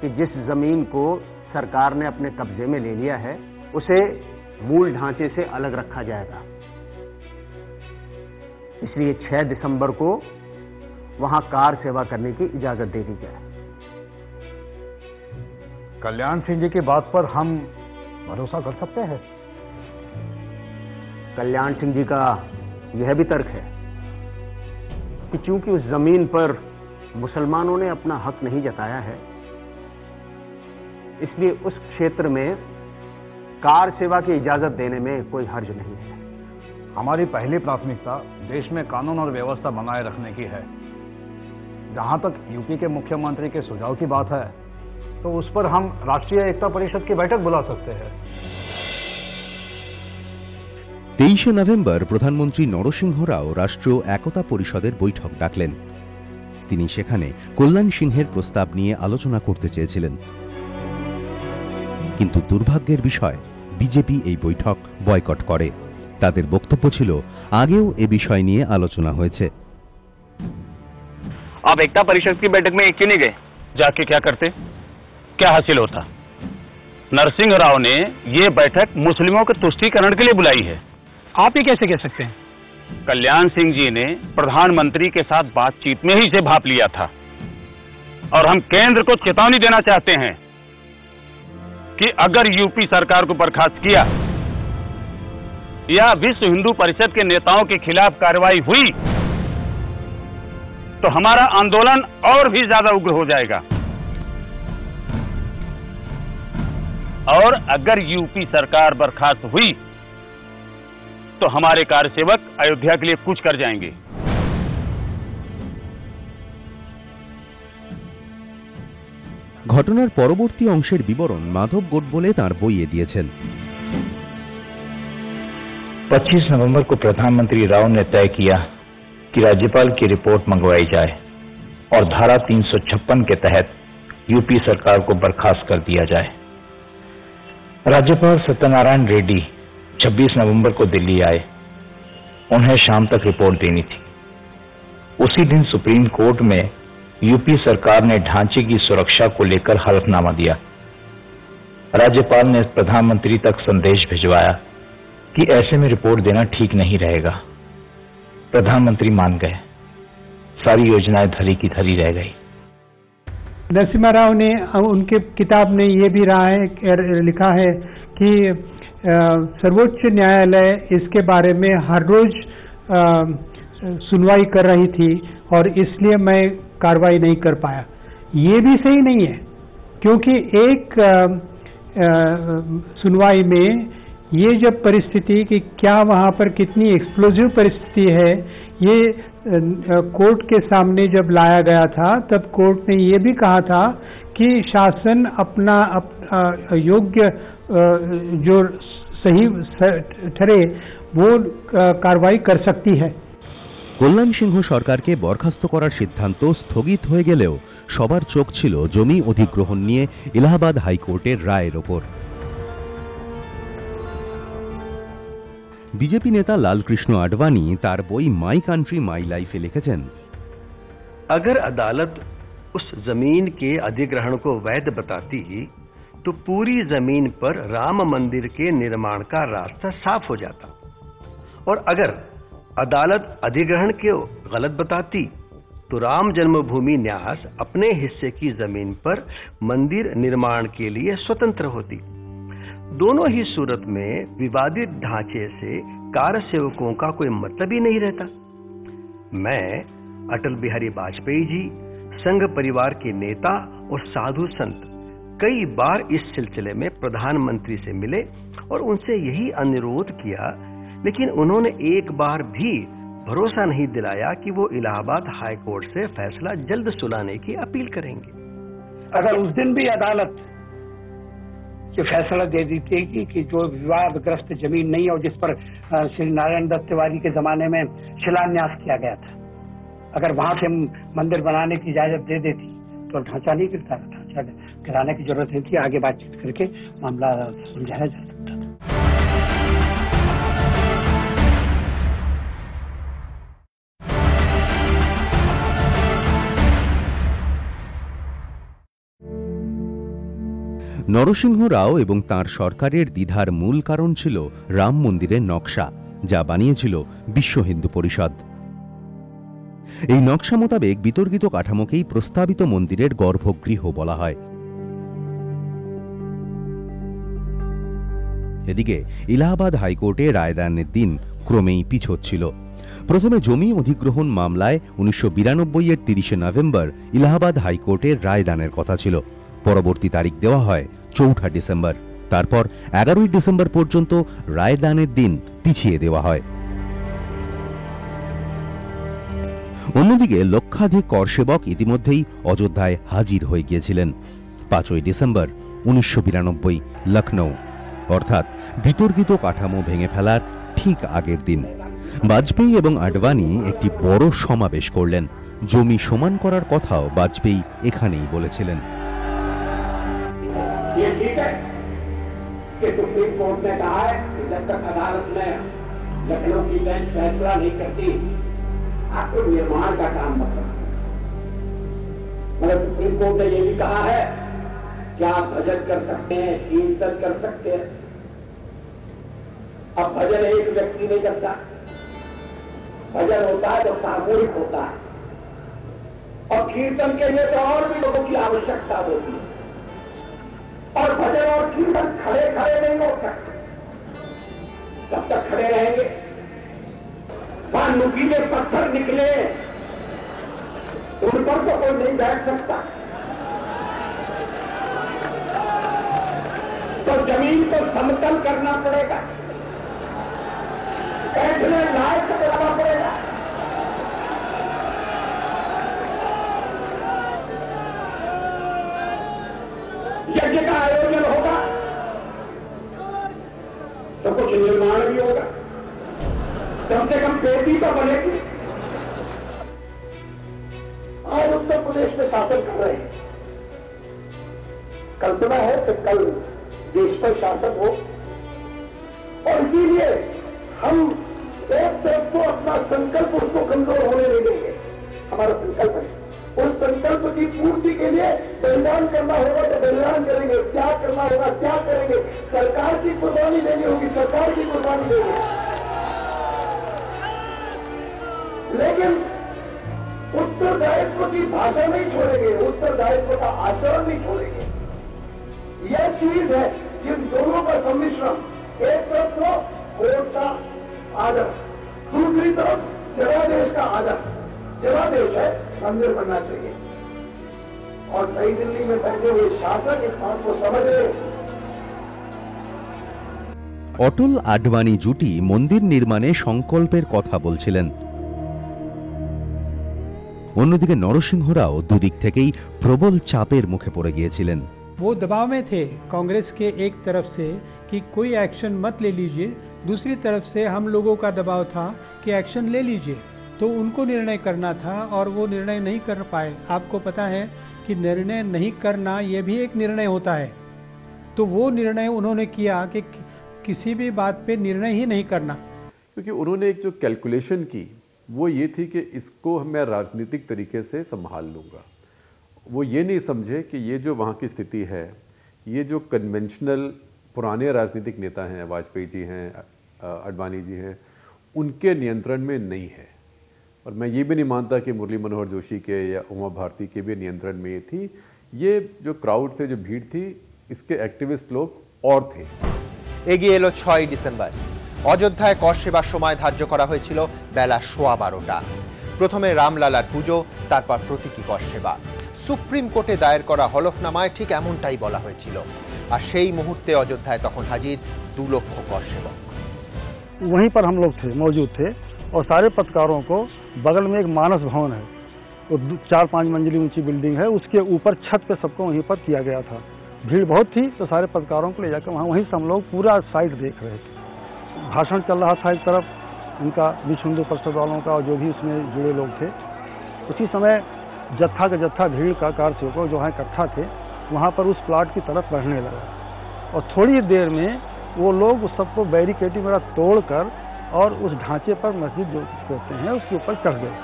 कि जिस जमीन को सरकार ने अपने कब्जे में ले लिया है उसे मूल ढांचे से अलग रखा जाएगा इसलिए 6 दिसंबर को वहाँ कार सेवा करने की इजाज़त दे दी जाए। कल्याण सिंह जी की बात पर हम भरोसा कर सकते हैं। कल्याण सिंह जी का यह भी तर्क है कि चूँकि उस ज़मीन पर मुसलमानों ने अपना हक नहीं जताया है इसलिए उस क्षेत्र में कार सेवा की इजाज़त देने में कोई हर्ज नहीं है। हमारी पहली प्राथमिकता देश में कानून और व्यवस्था बनाए रखने की है। जहां तक यूपी के मुख्यमंत्री के सुझाव की बात है तो उस पर हम राष्ट्रीय एकता परिषद की बैठक बुला सकते हैं তেইশে নভেম্বর প্রধানমন্ত্রী নরসিংহ রাও রাষ্ট্রীয় একতা পরিষদের বৈঠক ডাকলেন তিনি সেখানে কল্যাণ সিংহের প্রস্তাব নিয়ে আলোচনা করতে চেয়েছিলেন কিন্তু দুর্ভাগ্যের বিষয় বিজেপি এই বৈঠক বয়কট করে তাদের বক্তব্য ছিল আগেও এ বিষয় নিয়ে আলোচনা হয়েছে आप एकता परिषद की बैठक में क्यों नहीं गए। जाके क्या करते? क्या हासिल होता? नरसिंह राव ने ये बैठक मुस्लिमों के तुष्टीकरण के लिए बुलाई है। आप ये कैसे कह सकते हैं? कल्याण सिंह जी ने प्रधानमंत्री के साथ बातचीत में ही इसे भाप लिया था। और हम केंद्र को चेतावनी देना चाहते हैं कि अगर यूपी सरकार को बर्खास्त किया या विश्व हिंदू परिषद के नेताओं के खिलाफ कार्रवाई हुई तो हमारा आंदोलन और भी ज्यादा उग्र हो जाएगा और अगर यूपी सरकार बर्खास्त हुई तो हमारे कार्यसेवक अयोध्या के लिए कुछ कर जाएंगे ঘটনার পরবর্তী অংশের বিবরণ মাধব গোডবোলে তাঁর বইয়ে দিয়েছেন 25 नवंबर को प्रधानमंत्री राव ने तय किया कि राज्यपाल की रिपोर्ट मंगवाई जाए और धारा 356 के तहत यूपी सरकार को बर्खास्त कर दिया जाए। राज्यपाल सत्यनारायण रेड्डी 26 नवंबर को दिल्ली आए। उन्हें शाम तक रिपोर्ट देनी थी। उसी दिन सुप्रीम कोर्ट में यूपी सरकार ने ढांचे की सुरक्षा को लेकर हलफनामा दिया। राज्यपाल ने प्रधानमंत्री तक संदेश भिजवाया कि ऐसे में रिपोर्ट देना ठीक नहीं रहेगा। प्रधानमंत्री मान गए। सारी योजनाएँ धरी की धरी रह गई। नरसिम्हा राव ने उनके किताब में ये भी रहा है लिखा है कि सर्वोच्च न्यायालय इसके बारे में हर रोज सुनवाई कर रही थी और इसलिए मैं कार्रवाई नहीं कर पाया। ये भी सही नहीं है, क्योंकि एक सुनवाई में ये जब परिस्थिति कि क्या वहाँ पर कितनी एक्सप्लोजिव परिस्थिति है ये कोर्ट के सामने जब लाया गया था तब कोर्ट ने ये भी कहा था कि शासन अपना अप, योग्य जो सही ठहरे वो कार्रवाई कर सकती है কল্যাণ সিংহ সরকারকে বরখাস্ত করার সিদ্ধান্ত স্থগিত হয়ে গেলেও সবার চোখ ছিল জমি অধিগ্রহণ নিয়ে এলাহাবাদ হাইকোর্টের রায়ের ওপর বিজেপি নেতা লালকৃষ্ণ আডবাণী তার বই মাই কান্ট্রি মাই লাইফে লিখেছেন अगर अदालत उस जमीन के अधिग्रहण को वैध बताती तो पूरी जमीन पर राम मंदिर के निर्माण का रास्ता साफ हो जाता और अगर अदालत अधिग्रहण को गलत बताती तो राम जन्मभूमि न्यास अपने हिस्से की जमीन पर मंदिर निर्माण के लिए स्वतंत्र होती दोनों ही सूरत में विवादित ढांचे से कार सेवकों का कोई मतलब ही नहीं रहता। मैं, अटल बिहारी वाजपेयी जी, संघ परिवार के नेता और साधु संत, कई बार इस सिलसिले में प्रधानमंत्री से मिले और उनसे यही अनुरोध किया, लेकिन उन्होंने एक बार भी भरोसा नहीं दिलाया कि वो इलाहाबाद हाई कोर्ट से फैसला जल्द सुनाने की अपील करेंगे। अगर उस दिन भी अदालत ये फैसला दे दी थी कि, कि जो विवादग्रस्त ज़मीन नहीं है और जिस पर श्री नारायण दत्त तिवारी के जमाने में शिलान्यास किया गया था। अगर वहाँ से मंदिर बनाने की इजाज़त दे देती तो ढांचा नहीं गिरता ढांचा गिराने की ज़रूरत नहीं थी। आगे बातचीत करके मामला समझाया जा सकता। নরসিংহ রাও এবং তার সরকারের দ্বিধার মূল কারণ ছিল রাম মন্দিরের নকশা, যা বানিয়েছিল বিশ্ব হিন্দু পরিষদ। এই নকশা মোতাবেক বিতর্কিত কাঠামোকেই প্রস্তাবিত মন্দিরের গর্ভগৃহ বলা হয়। এদিকে ইলাহাবাদ হাইকোর্টে রায়দানের দিন ক্রমেই পিছোচ্ছিল প্রথমে জমি অধিগ্রহণ মামলায় উনিশশো বিরানব্বই এর তিরিশে নভেম্বর ইলাহাবাদ হাইকোর্টের রায়দানের কথা ছিল। পরবর্তী তারিখ দেওয়া হয় চৌঠা ডিসেম্বর। তারপর এগারোই ডিসেম্বর পর্যন্ত রায়দানের দিন পিছিয়ে দেওয়া হয়। অন্যদিকে লক্ষাধিক করসেবক ইতিমধ্যেই অযোধ্যায় হাজির হয়ে গিয়েছিলেন। পাঁচই ডিসেম্বর, উনিশশো বিরানব্বই লখনৌ অর্থাৎ বিতর্কিত কাঠামো ভেঙে ফেলার ঠিক আগের দিন। বাজপেয়ী এবং আডবাণী একটি বড় সমাবেশ করলেন। জমি সমান করার কথাও বাজপেয়ী এখানেই বলেছিলেন। ये ठीक है कि सुप्रीम कोर्ट ने कहा है कि जब तक अदालत में लखनऊ की बेंच फैसला नहीं करती, आपको निर्माण का काम मत मगर सुप्रीम कोर्ट ने ये भी कहा है कि आप भजन कर सकते हैं, कीर्तन कर सकते हैं। अब भजन एक व्यक्ति नहीं करता। भजन होता है तो सामूहिक होता है। और कीर्तन के लिए तो और भी लोगों की आवश्यकता होती है। और भजन और कीर्तन खड़े खड़े नहीं हो सकते। तब तक खड़े रहेंगे वहाँ नुकीले पत्थर निकले, उन पर तो कोई नहीं बैठ सकता। तो ज़मीन को समतल करना पड़ेगा। बैठने लायक बनाना पड़ेगा। तो निर्माण भी होगा। कम से कम पेटी तो बनेगी। आज उत्तर प्रदेश में शासन कर रहे हैं। कल्पना है कि कल देश पर शासन हो। और इसीलिए हम एक तरफ़ तो अपना संकल्प उसको कमज़ोर होने नहीं देंगे। हमारा संकल्प है। उस संकल्प की पूर्ति के लिए बलिदान करना होगा तो बलिदान करेंगे, त्याग करना होगा, त्याग करेंगे। सरकार की कुर्बानी देनी होगी, सरकार की कुर्बानी देंगे लेकिन उत्तरदायित्व की भाषा नहीं छोड़ेंगे, उत्तरदायित्व का आचरण नहीं छोड़ेंगे। यह चीज़ है जिन दोनों का सम्मिश्रण, एक तरफ़ तो कोर्ट का आदर दूसरी तरफ़ जनादेश का आदर जनादेश है मंदिर बनना चाहिए और नई दिल्ली में बैठे हुए शासक इस बात को समझ रहे हैं অটল আডবাণী জুটি মন্দির নির্মাণে সংকল্পের কথা বলছিলেন অন্যদিকে নরসিংহরাও দুদিক থেকেই প্রবল চাপের মুখে পড়ে গিয়েছিলেন वो दबाव में थे कांग्रेस के एक तरफ से कि कोई एक्शन मत ले लीजिए दूसरी तरफ से हम लोगों का दबाव था कि एक्शन ले लीजिए तो उनको निर्णय करना था और वो निर्णय नहीं कर पाए। आपको पता है कि निर्णय नहीं करना ये भी एक निर्णय होता है। तो वो निर्णय उन्होंने किया कि किसी भी बात पे निर्णय ही नहीं करना। क्योंकि उन्होंने एक जो कैलकुलेशन की, वो ये थी कि इसको मैं राजनीतिक तरीके से संभाल लूँगा। वो ये नहीं समझे कि ये जो वहाँ की स्थिति है, ये जो कन्वेंशनल पुराने राजनीतिक नेता हैं, वाजपेयी जी हैं अडवाणी जी हैं, उनके नियंत्रण में नहीं है। और मैं ये भी नहीं मानता कि मुरली मनोहर जोशी के या उमा भारती के भी नियंत्रण में ये थी ये जो क्राउड थे जो भीड़ थी इसके एक्टिविस्ट लोग और थे এগিয়ে এলো ছয় ডিসেম্বর অযোধ্যায় কর সেবার সময় ধার্য করা হয়েছিল বেলা সোয়া বারোটা প্রথমে রামলালার পুজো তারপর প্রতীকী কর সেবা সুপ্রিম কোর্টে দায়ের করা হলফনামায় ঠিক এমনটাই বলা হয়েছিল আর সেই মুহূর্তে অযোধ্যায় তখন হাজির দু লক্ষ কর সেবক वहीं पर हम लोग थे मौजूद थे और सारे पत्रकारों को बगल में एक मानस भवन है, वो चार पाँच मंजिली ऊँची बिल्डिंग है, उसके ऊपर छत पे सबको वहीं पर किया गया था। भीड़ बहुत थी तो सारे पत्रकारों को ले जाकर वहाँ वहीं से हम लोग पूरा साइड देख रहे थे। भाषण चल रहा था एक तरफ़, उनका विश्व हिंदू परिषद वालों का और जो भी उसमें जुड़े लोग थे। उसी समय जत्था का जत्था भीड़ का कार सेवकों जो वहाँ इकट्ठा थे, वहाँ पर उस प्लाट की तरफ़ बढ़ने लगा। और थोड़ी देर में वो लोग उस सबको बैरिकेटिंग वगैरह तोड़ कर और उस ढांचे पर मस्जिद जो कहते हैं उसके ऊपर चढ़ गए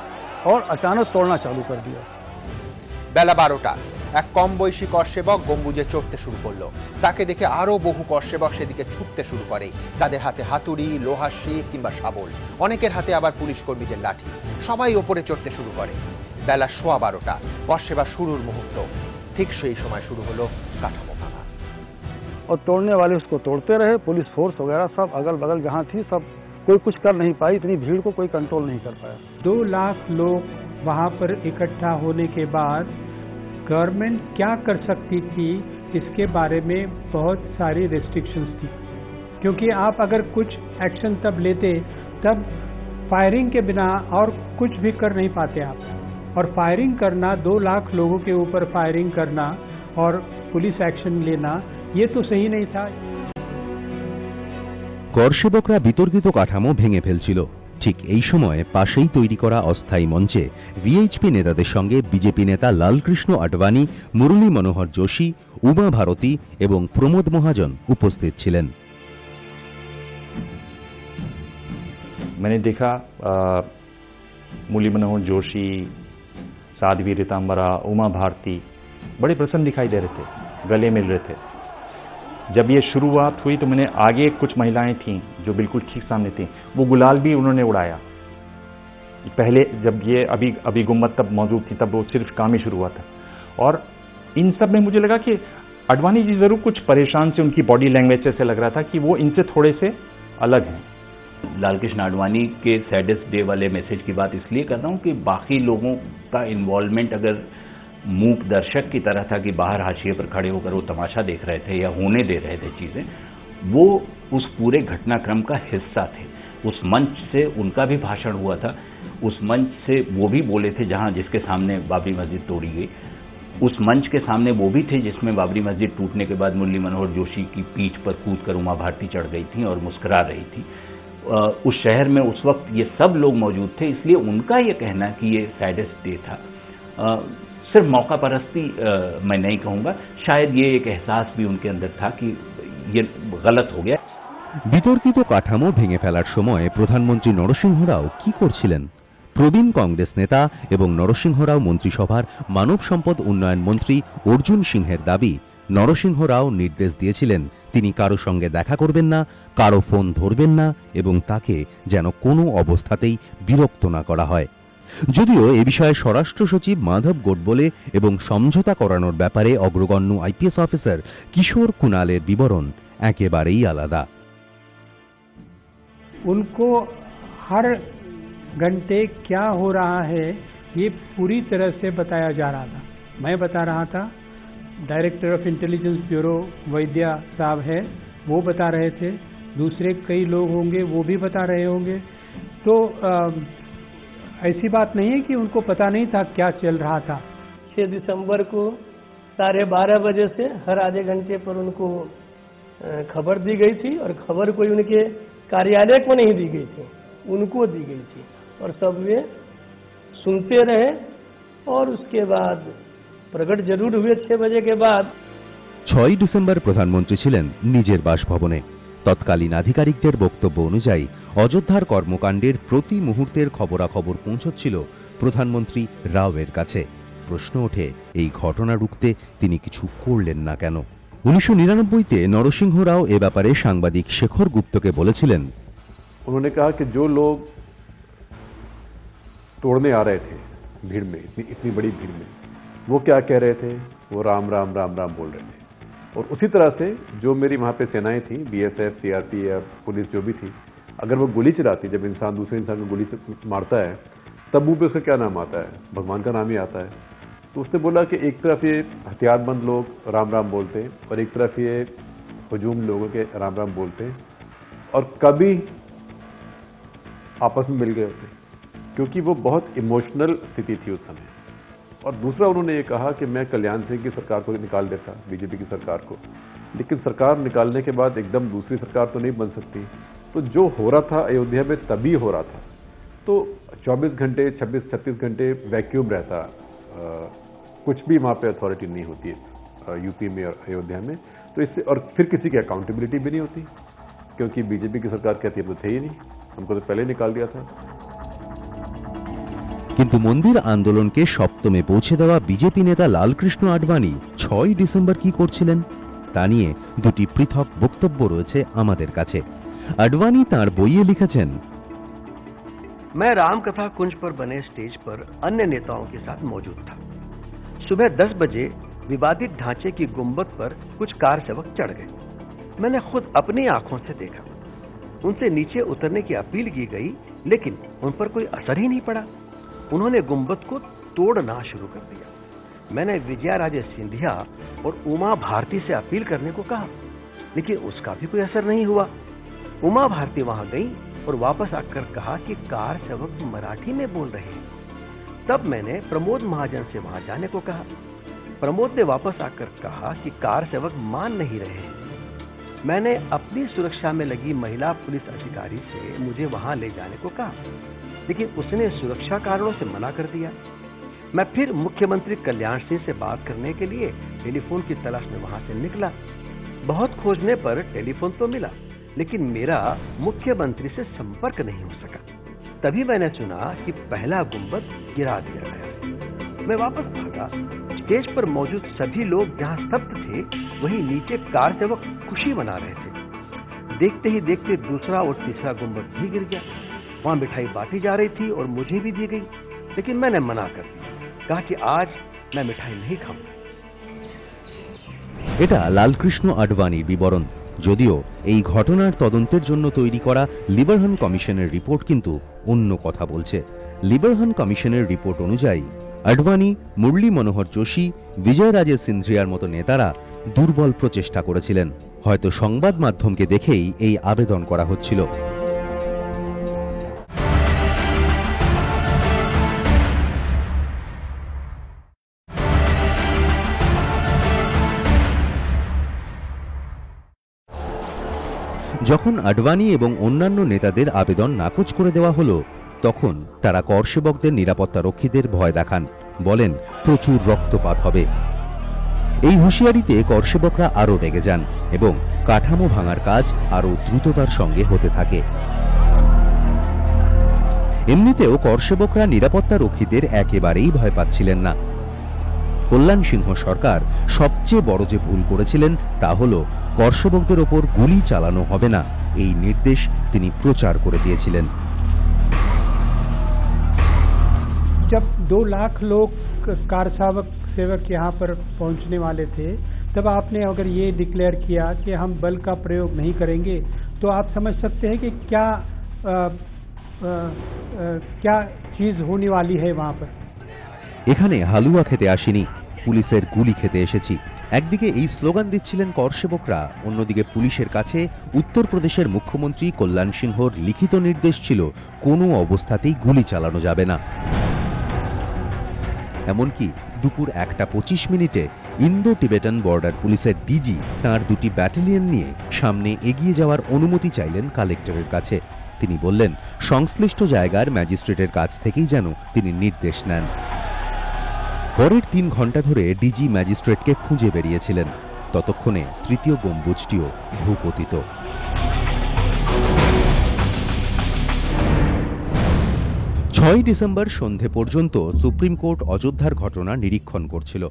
और अचानक तोड़ना चालू कर दिया বেলা বারোটা এক কম বয়সী করসেবক গম্বুজে চড়তে শুরু করলো তাকে দেখে আরও বহু করসেবক সেদিকে ছুটতে শুরু করে তাদের হাতে হাতুড়ি লোহার শিক কিংবা শাবল অনেকের হাতে আবার পুলিশ কর্মীদের লাঠি সবাই ওপরে চড়তে শুরু করে বেলা সোয়া বারোটা করসেবা শুরুর মুহূর্ত ঠিক সেই সময় শুরু হলো কাঠামো ভাঙা और तोड़ने वाले उसको तोड़ते रहे पुलिस फोर्स वगैरह सब अगल बगल जहाँ थी सब कोई कुछ कर नहीं पाई, इतनी भीड़ को कोई कंट्रोल नहीं कर पाया। दो लाख लोग वहाँ पर इकट्ठा होने के बाद गवर्नमेंट क्या कर सकती थी, इसके बारे में बहुत सारी रेस्ट्रिक्शंस थी। क्योंकि आप अगर कुछ एक्शन तब लेते, तब फायरिंग के बिना और कुछ भी कर नहीं पाते आप। और फायरिंग करना, दो लाख लोगों के ऊपर फायरिंग करना और पुलिस एक्शन लेना, ये तो सही नहीं था। করসেবকরা বিতর্কিত কাঠামো ভেঙে ফেলছিল ঠিক এই সময় পাশেই তৈরি করা অস্থায়ী মঞ্চে ভিএইচপি নেতাদের সঙ্গে বিজেপি নেতা লালকৃষ্ণ আডবাণী মুরলী মনোহর যোশী উমা ভারতী এবং প্রমোদ মহাজন উপস্থিত ছিলেন मैंने देखा अ, मुरली मनोहर जोशी साध्वी रितांबरा उमा भारती बड़े प्रसन्न दिखाई दे रहे थे गले मिल रहे थे जब ये शुरुआत हुई तो मैंने आगे कुछ महिलाएँ थीं जो बिल्कुल ठीक सामने थीं। वो गुलाल भी उन्होंने उड़ाया। पहले जब ये अभी अभी गुम्मत तब मौजूद थी, तब वो सिर्फ़ काम ही शुरू हुआ था। और इन सब में मुझे लगा कि अडवाणी जी ज़रूर कुछ परेशान से उनकी बॉडी लैंग्वेज से लग रहा था कि वो इनसे थोड़े से अलग हैं। लालकृष्ण आडवाणी के सैडेस्ट डे वाले मैसेज की बात इसलिए कर रहा हूँ कि बाकी लोगों का इन्वॉल्वमेंट अगर मूक दर्शक की तरह था कि बाहर हाशिए पर खड़े होकर वो तमाशा देख रहे थे या होने दे रहे थे चीज़ें, वो उस पूरे घटनाक्रम का हिस्सा थे। उस मंच से उनका भी भाषण हुआ था। उस मंच से वो भी बोले थे, जहाँ जिसके सामने बाबरी मस्जिद तोड़ी गई। उस मंच के सामने वो भी थे, जिसमें बाबरी मस्जिद टूटने के बाद मुरली मनोहर जोशी की पीठ पर कूद कर उमा भारती चढ़ गई थी और मुस्कुरा रही थी। उस शहर में उस वक्त ये सब लोग मौजूद थे, इसलिए उनका ये कहना कि ये सैडेस्ट डे था। सिर्फ मौका परस्ती अ, मैं नहीं कहूँगा शायद ये एक एहसास भी उनके अंदर था कि ये गलत हो गया বিতর্কিত কাঠামো ভেঙে ফেলার সময় প্রধানমন্ত্রী নরসিংহ রাও কি করছিলেন প্রবীণ কংগ্রেস নেতা এবং নরসিংহ রাও মন্ত্রিসভার মানব সম্পদ উন্নয়ন মন্ত্রী অর্জুন সিংহের দাবি নরসিংহ রাও নির্দেশ দিয়েছিলেন তিনি কারো সঙ্গে দেখা করবেন না কারো ফোন ধরবেন না এবং তাকে যেন কোনো অবস্থাতেই বিরক্ত না করা হয় যদিও এ বিষয়ে স্বরাষ্ট্র সচিব মাধব গোডবোলে এবং সমঝোতা করানোর ব্যাপারে অগ্রগণ্য আইপিএস অফিসার কিশোর কুণালের বিবরণ একেবারেই আলাদা उनको हर घंटे क्या हो रहा है ये पूरी तरह से बताया जा रहा था मैं बता रहा था डायरेक्टर ऑफ इंटेलिजेंस ब्यूरो वैद्या साहब है वो बता रहे थे दूसरे कई लोग होंगे वो भी बता रहे होंगे तो अ, ऐसी बात नहीं है कि उनको पता नहीं था क्या चल रहा था छः दिसंबर को साढ़े बारह बजे से हर आधे घंटे पर उनको अ, खबर दी गई थी और खबर कोई उनके कार्यालय को नहीं दी गई थी उनको दी गई थी और सब वे सुनते रहे और उसके बाद प्रकट जरूर हुए छह बजे के बाद ছয় ডিসেম্বর প্রধানমন্ত্রী ছিলেন নিজের বাসভবনে তৎকালীন আধিকারিকদের বক্তব্য অনুযায়ী অযোধ্যার কর্মকাণ্ডের প্রতি মুহূর্তের খবরাখবর পৌঁছচ্ছিল প্রধানমন্ত্রী রাওয়ের কাছে প্রশ্ন ওঠে এই ঘটনা রুখতে তিনি কিছু করলেন না কেন উনিশশো নিরানব্বইতে নরসিংহ রাও এ ব্যাপারে সাংবাদিক শেখর গুপ্তকে বলেছিলেন उन्होंने कहा कि जो लोग तोड़ने आ रहे थे भीड़ में इतनी इतनी बड़ी भीड़ में वो क्या कह रहे थे वो राम राम राम राम बोल रहे थे और उसी तरह से जो मेरी वहाँ पे सेनाएँ थी बीएसएफ सीआरपीएफ पुलिस जो भी थी, अगर वो गोली चलाती, जब इंसान, दूसरे इंसान को गोली मारता है, तब मुँह पे उसका क्या नाम आता है? भगवान का नाम ही आता है। तो उसने बोला कि एक तरफ़ ये हथियारबंद लोग राम राम बोलते हैं, और एक तरफ़ ये हजूम लोगों के राम राम बोलते हैं, और कभी आपस में मिल गए होते क्योंकि वो बहुत इमोशनल स्थिति थी उस समय। और दूसरा उन्होंने ये कहा कि मैं कल्याण सिंह की सरकार को निकाल देता बीजेपी की सरकार को। लेकिन सरकार निकालने के बाद एकदम दूसरी सरकार तो नहीं बन सकती। तो जो हो रहा था अयोध्या में तभी हो रहा था। तो 24 घंटे 26 36 घंटे वैक्यूम रहता। आ, कुछ भी वहाँ पे अथॉरिटी नहीं होती है यूपी में और अयोध्या में। तो इससे और फिर किसी की अकाउंटेबिलिटी भी नहीं होती क्योंकि बीजेपी की सरकार कहती है तो थे ही नहीं। हमको तो पहले निकाल दिया था। কিন্তু মন্দির আন্দোলনকে সপ্তমে পৌঁছে দেওয়া বিজেপি নেতা লালকৃষ্ণ আডবাণী ছয় ডিসেম্বর কি করছিলেন তা নিয়ে দুটি পৃথক বক্তব্য রয়েছে আমাদের কাছে আডবাণী তার বইয়ে লিখেছেন मैं रामकथा कुंज पर बने स्टेज पर अन्य नेताओं के साथ मौजूद था सुबह 10 बजे विवादित ढांचे की गुंबद पर कुछ कार सेवक चढ़ गए मैंने खुद अपनी आंखों से देखा उनसे नीचे उतरने की अपील की गई लेकिन उन पर कोई असर ही नहीं पड़ा उन्होंने गुंबद को तोड़ना शुरू कर दिया। मैंने विजया राजे सिंधिया और उमा भारती से अपील करने को कहा, लेकिन उसका भी कोई असर नहीं हुआ। उमा भारती वहाँ गई और वापस आकर कहा कि कार सेवक मराठी में बोल रहे हैं। तब मैंने प्रमोद महाजन से वहाँ जाने को कहा। प्रमोद ने वापस आकर कहा कि कार सेवक मान नहीं रहे हैं। मैंने अपनी सुरक्षा में लगी महिला पुलिस अधिकारी से मुझे वहाँ ले जाने को कहा। लेकिन उसने सुरक्षा कारणों से मना कर दिया। मैं फिर मुख्यमंत्री कल्याण सिंह से बात करने के लिए टेलीफोन की तलाश में वहाँ से निकला। बहुत खोजने पर टेलीफोन तो मिला, लेकिन मेरा मुख्यमंत्री से संपर्क नहीं हो सका। तभी मैंने सुना कि पहला गुंबद गिरा दिया गया। मैं वापस भागा। स्टेज पर मौजूद सभी लोग जहाँ स्तब्ध थे, वहीं नीचे कार सेवक खुशी मना रहे थे। देखते ही देखते दूसरा और तीसरा गुंबद भी गिर गया। वहां मिठाई बांटी जा रही थी और मुझे भी दी गई लेकिन मैंने मना कर दिया कहा कि आज मैं मिठाई नहीं खाऊंगा এটা লালকৃষ্ণ আডবাণীর বিবরণ যদিও এই ঘটনার তদন্তের জন্য তৈরি করা লিবারহান কমিশনের রিপোর্ট কিন্তু অন্য কথা বলছে লিবারহান কমিশনের রিপোর্ট অনুযায়ী আডবাণী মুরলী মনোহর যোশী বিজয় রাজে সিন্ধ্রিয়ার মতো নেতারা দুর্বল প্রচেষ্টা করেছিলেন হয়তো সংবাদ মাধ্যমকে দেখেই এই আবেদন করা হচ্ছিল যখন আডবাণী এবং অন্যান্য নেতাদের আবেদন নাকচ করে দেওয়া হলো, তখন তারা করসেবকদের নিরাপত্তা রক্ষীদের ভয় দেখান, বলেন, প্রচুর রক্তপাত হবে। এই হুঁশিয়ারিতে করসেবকরা আরও রেগে যান এবং কাঠামো ভাঙার কাজ আরও দ্রুততার সঙ্গে হতে থাকে। এমনিতেও করসেবকরা নিরাপত্তা রক্ষীদের একেবারেই ভয় পাচ্ছিলেন না। কল্যাণ সিংহ সরকার সবচেয়ে বড় যে ভুল করেছিলেন তা হল করসেবকদের ওপর গুলি চালানো হবে না এই নির্দেশ তিনি প্রচার করে দিয়েছিলেন जब दो लाख लोग कार सेवक सेवक यहाँ पर पहुंचने वाले थे तब आपने अगर ये डिक्लेयर किया कि हम बल का प्रयोग नहीं करेंगे तो आप समझ सकते हैं कि क्या आ, आ, आ, क्या चीज होने वाली है वहाँ पर এখানে হালুয়া খেতে আসিনি, পুলিশের গুলি খেতে এসেছি। একদিকে এই স্লোগান দিচ্ছিলেন করসেবকরা অন্যদিকে পুলিশের কাছে উত্তরপ্রদেশের মুখ্যমন্ত্রী কল্যাণ সিংহর লিখিত নির্দেশ ছিল, কোনো অবস্থাতেই গুলি চালানো যাবে না। এমনকি দুপুর একটা পঁচিশ মিনিটে ইন্দো টিবেটান বর্ডার পুলিশের ডিজি তার দুটি ব্যাটালিয়ন নিয়ে সামনে এগিয়ে যাওয়ার অনুমতি চাইলেন কালেক্টরের কাছে। তিনি বললেন, সংশ্লিষ্ট জায়গার ম্যাজিস্ট্রেটের কাছ থেকেই যেন তিনি নির্দেশ নেন। পরের তিন ঘণ্টা ধরে ডিজি ম্যাজিস্ট্রেটকে খুঁজে বেরিয়েছিলেন। ততক্ষণে তৃতীয় গম্বুজটিও ভূপতিত। ছয় ডিসেম্বর সন্ধে পর্যন্ত সুপ্রিম কোর্ট অযোধ্যার ঘটনা নিরীক্ষণ করছিল।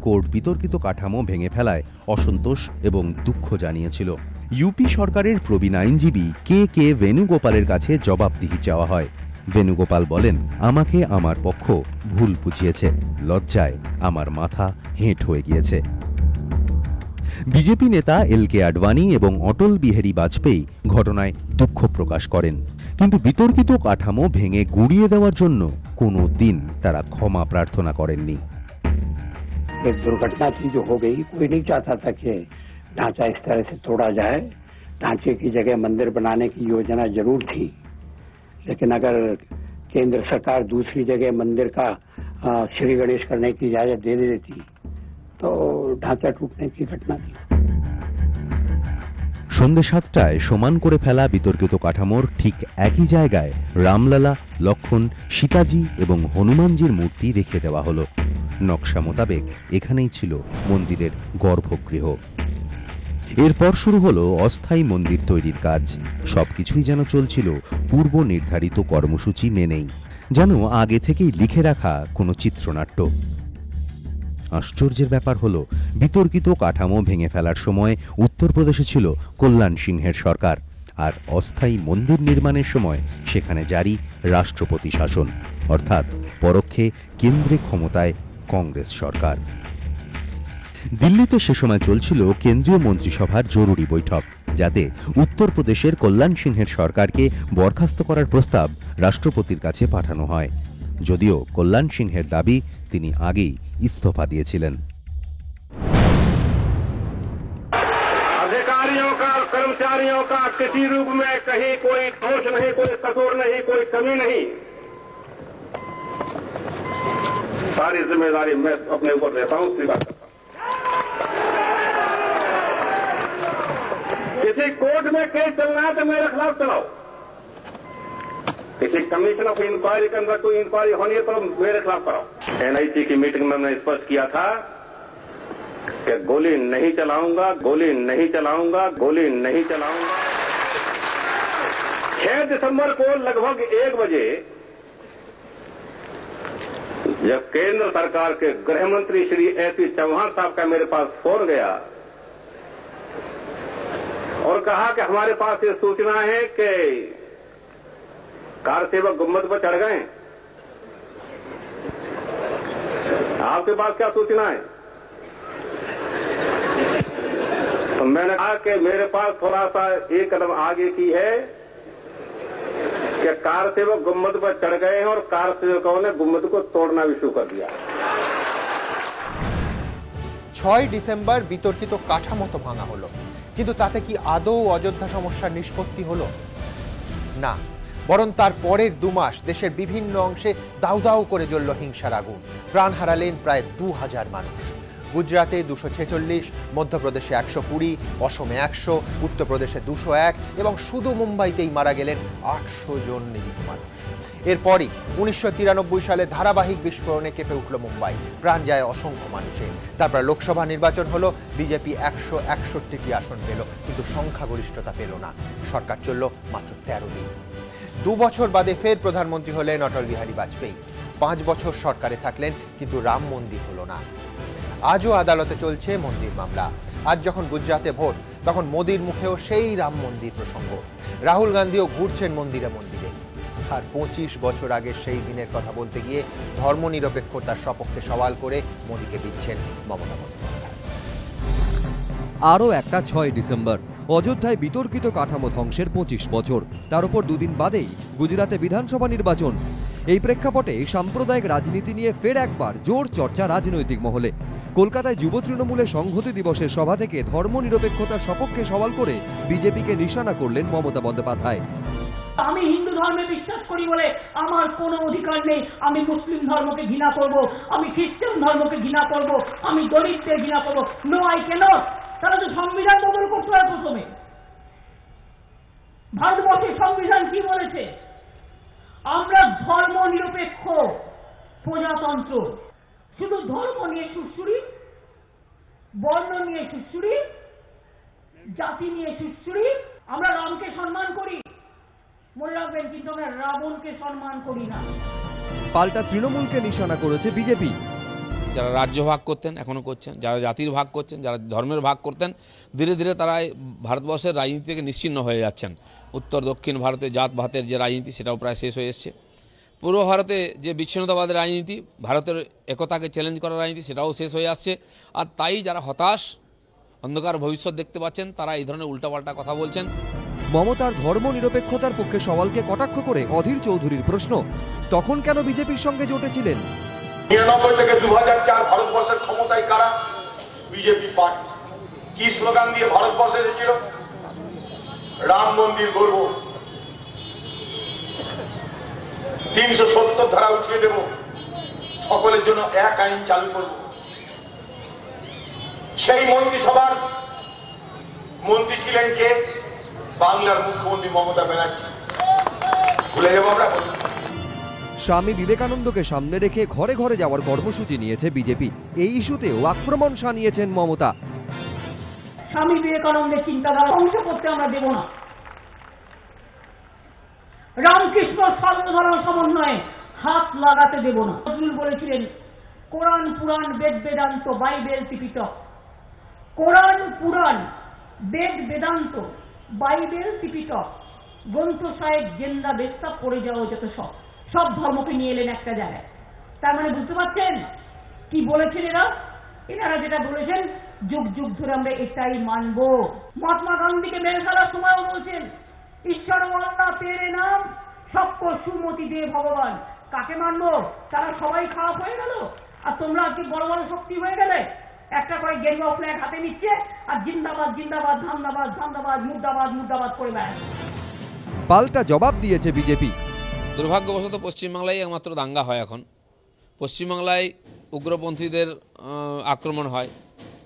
কোর্ট বিতর্কিত কাঠামো ভেঙে ফেলায় অসন্তোষ এবং দুঃখ জানিয়েছিল। ইউপি সরকারের প্রবীণ আইনজীবী কে কে বেণুগোপালের কাছে জবাবদিহি চাওয়া হয়। বেণুগোপাল বলেন আমাকে আমার পক্ষ ভুল বুঝিয়েছে লজ্জায় আমার মাথা হেঁট হয়ে গিয়েছে বিজেপি নেতা এল কে আডবাণী এবং অটল বিহারী বাজপেয়ী ঘটনায় দুঃখ প্রকাশ করেন কিন্তু বিতর্কিত কাঠামো ভেঙে গুঁড়িয়ে দেওয়ার জন্য কোনো দিন তারা ক্ষমা প্রার্থনা করেননি एक दुर्घटना थी जो हो गई कोई नहीं चाहता था कि ढांचा इस तरह से तोड़ा जाए ढांचे की जगह मंदिर बनाने की योजना जरूर थी लेकिन अगर केंद्र सरकार दूसरी जगह मंदिर का अ, श्री गणेश करने की इजाजत दे देती तो ढांचा टूटने की घटना थी সন্ধে সাতটায় সমান করে ফেলা বিতর্কিত কাঠামোর ঠিক একই জায়গায় রামলালা লক্ষণ সীতাজি এবং হনুমানজির মূর্তি রেখে দেওয়া হলো নকশা মোতাবেক এখানেই ছিল মন্দিরের গর্ভগৃহ এরপর শুরু হলো অস্থায়ী মন্দির তৈরির কাজ। সবকিছুই যেন চলছিল পূর্ব নির্ধারিত কর্মসূচি মেনেই। যেন আগে থেকেই লিখে রাখা কোনো চিত্রনাট্য। আশ্চর্যের ব্যাপার হলো, বিতর্কিত কাঠামো ভেঙে ফেলার সময় উত্তরপ্রদেশে ছিল কল্যাণ সিংহের সরকার, আর অস্থায়ী মন্দির নির্মাণের সময় সেখানে জারি রাষ্ট্রপতি শাসন, অর্থাৎ পরোক্ষে কেন্দ্রে ক্ষমতায় কংগ্রেস সরকার। দিল্লিতে সে সময় চলছিল কেন্দ্রীয় মন্ত্রিসভার জরুরি বৈঠক যাতে উত্তরপ্রদেশের কল্যাণ সিংহের সরকারকে বরখাস্ত করার প্রস্তাব রাষ্ট্রপতির কাছে পাঠানো হয় যদিও কল্যাণ সিংহের দাবি তিনি আগেই ইস্তফা দিয়েছিলেন अधिकारियों का और कर्मचारियों का किसी रूप में कहीं कोई दोष नहीं कोई कसूर नहीं कोई कमी नहीं सारी जिम्मेदारी मैं अपने ऊपर लेता हूं स्वीकार करता हूं किसी कोर्ट में केस चलना है तो मेरे खिलाफ चलाओ। किसी कमीशन ऑफ़ इंक्वायरी के अंदर कोई इंक्वायरी होनी है तो मेरे खिलाफ कराओ। एनआईसी की मीटिंग में मैंने स्पष्ट किया था कि गोली नहीं चलाऊँगा, गोली नहीं चलाऊँगा, गोली नहीं चलाऊँगा। छह दिसंबर को लगभग एक बजे जब केंद्र सरकार के गृह मंत्री श्री पी चौहान साहब का मेरे पास फ़ोन गया और कहा कि हमारे पास ये सूचना है कि कार सेवक गुंबद पर चढ़ गए। आपके पास क्या सूचना है? तो मैंने कहा कि मेरे पास थोड़ा सा एक कदम आगे की है। कि कार सेवक गुम्बद पर चढ़ गए हैं और कार सेवकों ने गुम्बद को तोड़ना भी शुरू कर दिया ছয় ডিসেম্বর বিতর্কিত কাঠামো তো ভাঙা হলো কিন্তু তাতে কি আদৌ অযোধ্যা সমস্যার নিষ্পত্তি হলো না বরং তার পরের দু মাস দেশের বিভিন্ন অংশে দাউ দাউ করে জ্বলল হিংসার আগুন প্রাণ হারালেন প্রায় দু হাজার মানুষ গুজরাটে দুশো ছেচল্লিশ, মধ্যপ্রদেশে একশো কুড়ি, অসমে একশো, উত্তরপ্রদেশে দুশো এক এবং শুধু মুম্বাইতেই মারা গেলেন আটশো জন নিরীহ মানুষ। এরপরই উনিশশো তিরানব্বই সালে ধারাবাহিক বিস্ফোরণে কেঁপে উঠল মুম্বাই। প্রাণ যায় অসংখ্য মানুষের। তারপর লোকসভা নির্বাচন হলো, বিজেপি একশো একষট্টিটি আসন পেল, কিন্তু সংখ্যাগরিষ্ঠতা পেল না। সরকার চলল মাত্র তেরো দিন। দু বছর বাদে ফের প্রধানমন্ত্রী হলেন অটল বিহারী বাজপেয়ী। পাঁচ বছর সরকারে থাকলেন, কিন্তু রাম মন্দির হলো না। আজও আদালতে চলছে মন্দির মামলা। আজ যখন গুজরাতে ভোট, তখন মোদির মুখেও সেই রাম মন্দির প্রসঙ্গ। রাহুল গান্ধীও ঘুরছেন মন্দিরে মন্দিরে। আর পঁচিশ বছর আগে সেই দিনের কথা বলতে গিয়ে ধর্মনিরপেক্ষতার সপক্ষে সওয়াল করে মোদীকে দিচ্ছেন মমতা বন্দ্যোপাধ্যায়। আরও একটা ছয় ডিসেম্বর, অযোধ্যায় বিতর্কিত কাঠামো ধ্বংসের পঁচিশ বছর। তার উপর দুদিন বাদেই গুজরাতে বিধানসভা নির্বাচন। এই প্রেক্ষাপটে সাম্প্রদায়িক রাজনীতি নিয়ে ফের একবার জোর চর্চা রাজনৈতিক মহলে। কলকাতায় যুব তৃণমূলের সংহতি দিবসের সভা থেকে ধর্মনিরপেক্ষতার সপক্ষে সওয়াল করে বিজেপিকে নিশানা করলেন মমতা বন্দ্যোপাধ্যায়। আমি হিন্দু ধর্মে বিশ্বাস করি বলে আমার কোনো অধিকার নেই। আমি মুসলিম ধর্মকে ঘৃণা করব, আমি খ্রিস্টান ধর্মকে ঘৃণা করব, আমি দলিতদের ঘৃণা করব। নো আই কেন তারা তো সংবিধান বদল করতে হয় প্রথমে। ভারতবর্ষের সংবিধান কি বলেছে? আমরা ধর্ম নিরপেক্ষ প্রজাতন্ত্র। শুধু ধর্ম নিয়ে সুশ্রুরি বর্ণ নিয়ে সুশ্রুরি জাতি নিয়ে সুশ্রুরি আমরা রামকে সম্মান করি। মনে রাখবেন কিন্তু আমরা রাবণকে সম্মান করি না। পাল্টা তৃণমূলকে নিশানা করেছে বিজেপি। যারা রাজ্য ভাগ করতেন এখনও করছেন। যারা জাতির ভাগ করছেন যারা ধর্মের ভাগ করতেন ধীরে ধীরে তারা এই ভারতবর্ষের রাজনীতি থেকে নিশ্চিন্ন হয়ে যাচ্ছেন। উত্তর দক্ষিণ ভারতে জাত ভাতের যে রাজনীতি সেটাও প্রায় শেষ হয়ে এসছে। পূর্ব ভারতে যে বিচ্ছিন্নতাবাদের রাজনীতি ভারতের একতাকে চ্যালেঞ্জ করার রাজনীতি সেটাও শেষ হয়ে আসছে। আর তাই যারা হতাশ অন্ধকার ভবিষ্যৎ দেখতে পাচ্ছেন তারা এই ধরনের উল্টাপাল্টা কথা বলছেন। মমতার ধর্ম নিরপেক্ষতার পক্ষে সওয়ালকে কটাক্ষ করে অধীর চৌধুরীর প্রশ্ন তখন কেন বিজেপির সঙ্গে জোটেছিলেন? নিরানব্বই থেকে দু চার ভারতবর্ষের ক্ষমতায় কারা? BJP party. কি স্লোগান দিয়ে ভারতবর্ষে এসেছিল? রাম মন্দির গড়ব। তিনশো সত্তর ধারা উঠিয়ে দেব। সকলের জন্য এক আইন চালু করব। সেই মন্ত্রিসভার মন্ত্রী ছিলেন কে? বাংলার মুখ্যমন্ত্রী মমতা ব্যানার্জি। ভুলে যাব আমরা। স্বামী বিবেকানন্দকে সামনে রেখে ঘরে ঘরে যাওয়ার কর্মসূচি নিয়েছে বিজেপি। এই ইস্যুতেও আক্রমণ সানিয়েছেন মমতা। স্বামী বিবেকানন্দের চিন্তাধারা ধ্বংস করতে আমরা দেব না। রামকৃষ্ণ সর্বধর্ম সমন্বয়ে হাত লাগাতে দেব না। নজরুল বলেছিলেন, Quran Puran Veda Vedanta, Bible Tripitaka. Quran Puran, Veda Vedanta, Bible Tripitaka. Granth Sahib Zend বেস্তা পড়ে যাওয়া যত সব। সব ধর্মকে নিয়ে এলেন একটা জায়গায়। তার মানে বুঝতে পারছেন কি বলেছেন এরা? এনারা যেটা বলেছেন, যুগ যুগ ধরে আমরা এটাই মানব। মহাত্মা গান্ধীকে মেরে ফেলার সময়ও বলছেন ঈশ্বর আল্লাহ তেরে নাম সত্য সুমতি দে ভগবান। কাকে মানবো তারা সবাই খারাপ হয়ে গেল। আর তোমরা আজকে বড় বড় শক্তি হয়ে গেলে। একটা করে গেরুয়া ফ্ল্যাগ হাতে নিচ্ছে আর জিন্দাবাদ জিন্দাবাদ ধান্দাবাদ ধান্দাবাদ মুর্দাবাদ মুর্দাবাদ করে বেড়াচ্ছে পাল্টা জবাব দিয়েছে বিজেপি। দুর্ভাগ্যবশত পশ্চিমবাংলায় একমাত্র দাঙ্গা হয় এখন। পশ্চিমবাংলায় উগ্রপন্থীদের আক্রমণ হয়।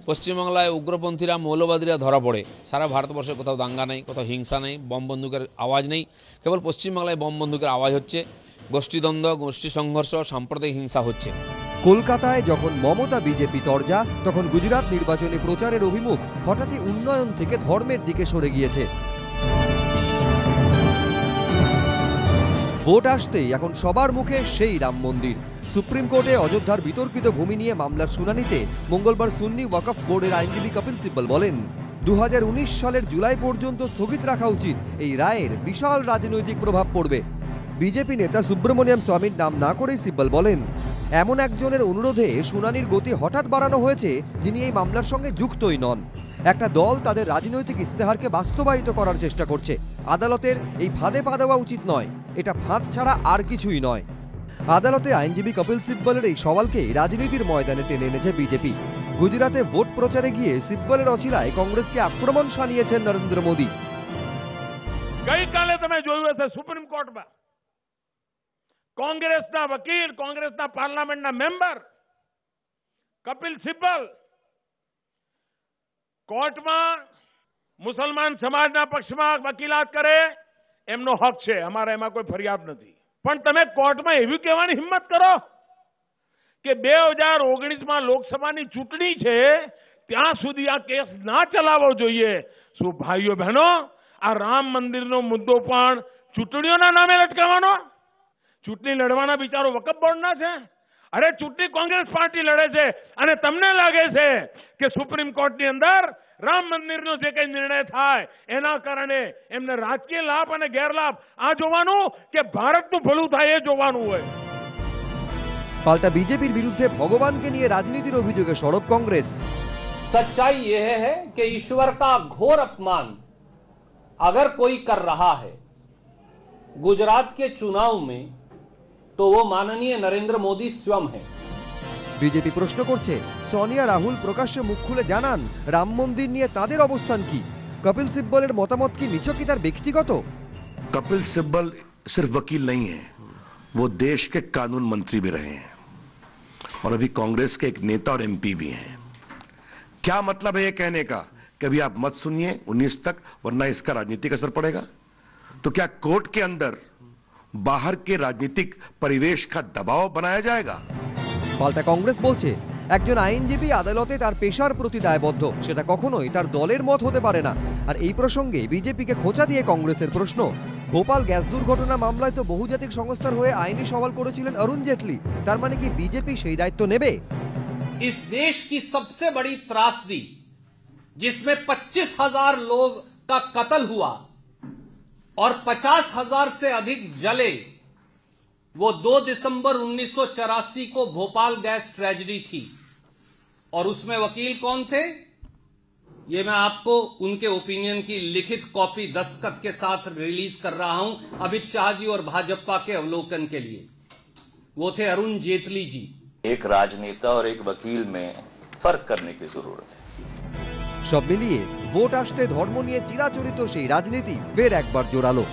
পশ্চিমবাংলায় উগ্রপন্থীরা মৌলবাদীরা ধরা পড়ে। সারা ভারতবর্ষে কোথাও দাঙ্গা নেই, কোথাও হিংসা নেই, বম বন্দুকের আওয়াজ নেই। কেবল পশ্চিমবাংলায় বম বন্দুকের আওয়াজ হচ্ছে। গোষ্ঠীদ্বন্দ্ব, গোষ্ঠী সংঘর্ষ, সাম্প্রদায়িক হিংসা হচ্ছে। কলকাতায় যখন মমতা বিজেপি তরজা, তখন গুজরাট নির্বাচনী প্রচারের অভিমুখ হঠাৎই উন্নয়ন থেকে ধর্মের দিকে সরে গিয়েছে। ভোট আসতেই এখন সবার মুখে সেই রাম মন্দির। সুপ্রিম কোর্টে অযোধ্যার বিতর্কিত ভূমি নিয়ে মামলার শুনানিতে মঙ্গলবার সুন্নি ওয়াকফ বোর্ডের আইনজীবী কপিল সিব্বল বলেন দু হাজার উনিশ সালের জুলাই পর্যন্ত স্থগিত রাখা উচিত, এই রায়ের বিশাল রাজনৈতিক প্রভাব পড়বে। বিজেপি নেতা সুব্রমণিয়াম স্বামীর নাম না করেই সিব্বল বলেন, এমন একজনের অনুরোধে শুনানির গতি হঠাৎ বাড়ানো হয়েছে যিনি এই মামলার সঙ্গে যুক্তই নন। একটা দল তাদের রাজনৈতিক ইস্তেহারকে বাস্তবায়িত করার চেষ্টা করছে, আদালতের এই ফাঁদে পা দেওয়া উচিত নয়। এটা ফাঁদ ছাড়া আর কিছুই নয় আদালতে আইনজীবী কপিল সিব্বলের এই সওয়ালকে রাজনীতির ময়দানে টেনে এনেছে বিজেপি গুজরাটে ভোট প্রচারে গিয়ে সিব্বলের অচিলায় কংগ্রেসকে আক্রমণ শানিয়েছেন নরেন্দ্র মোদী ગઈકાલે તમે જોયું હશે સુપ્રીમ કોર્ટમાં કોંગ્રેસના વકીલ કોંગ્રેસના પાર્લામેન્ટના મેમ્બર કપિલ સિબ્બલ કોર્ટમાં મુસલમાન સમાજના પક્ષમાં વકીલાત કરે એમનો હક છે. અમારે એમાં કોઈ ફરિયાદ નથી. પણ તમે કોર્ટમાં એવી કહેવાની હિંમત કરો કે બે હજાર ઓગણીસમાં લોકસભાની ચૂંટણી છે, ત્યાં સુધી આ કેસ ના ચલાવવો જોઈએ. શું ભાઈઓ બહેનો, આ રામ મંદિરનો મુદ્દો પણ ચૂંટણીઓના નામે લટકાવવાનો? ચૂંટણી લડવાના બિચારો વકફ બોર્ડના છે? અરે ચૂંટણી કોંગ્રેસ પાર્ટી લડે છે. અને તમને લાગે છે કે સુપ્રીમ કોર્ટની અંદર રામ મંદિરનો જે કંઈ નિર્ણય થાય એના કારણે એમને રાજકીય લાભ અને ગેરલાભ આ જોવાનું કે ભારતનું ભલું થાય એ જોવાનું હોય পাল্টা বিজেপির বিরুদ্ধে ভগবানকে নিয়ে রাজনীতির অভিযোগে সরব কংগ্রেস सच्चाई यह है कि ईश्वर का घोर अपमान अगर कोई कर रहा है गुजरात के चुनाव में तो वो माननीय नरेंद्र मोदी स्वयं है বিজেপি প্রশ্ন করছে সোনিয়া রাহুল প্রকাশ্যে মুখ খুলে জানান রাম মন্দির নিয়ে তাদের অবস্থান কি কপিল সিব্বলের মতামত কি নিছকই তার ব্যক্তিগত कपिल सिब्बल सिर्फ वकील नहीं है वो देश के कानून मंत्री भी रहे हैं और अभी कांग्रेस के एक नेता और एमपी भी हैं क्या मतलब है ये कहने का कि अभी आप मत सुनिए 19 तक वरना इसका राजनीतिक असर पड़ेगा तो क्या कोर्ट के अंदर बाहर के राजनीतिक परिवेश का दबाव बनाया जाएगा পাল্টা কংগ্রেস বলছে একজন আইনজীবী আদালতে তার পেশার প্রতি দায়বদ্ধ সেটা কখনোই তার দলের মত হতে পারে না আর এই প্রসঙ্গে বিজেপিকে খোঁচা দিয়ে কংগ্রেসের প্রশ্ন ভোপাল গ্যাস দুর্ঘটনা মামলায় তো বহুজাতিক সংস্থার হয়ে আইনি সওয়াল করেছিলেন অরুণ জেটলি তার মানে কি বিজেপি সেই দায়িত্ব নেবে इस देश की सबसे बड़ी त्रासदी जिसमें पच्चीस हजार लोग का कत्ल हुआ और पचास हजार से अधिक जले वो 2 दिसंबर 1984 को भोपाल गैस ट्रेजेडी थी और उसमें वकील कौन थे ये मैं आपको उनके ओपिनियन की लिखित कॉपी दस्तखत के साथ रिलीज कर रहा हूं अमित शाह जी और भाजपा के अवलोकन के लिए वो थे अरुण जेटली जी एक राजनेता और एक वकील में फर्क करने की जरूरत है সব মিলিয়ে ভোট আসতে ধর্ম নিয়ে চিরাচরিত সেই রাজনীতি ফের একবার জোরালো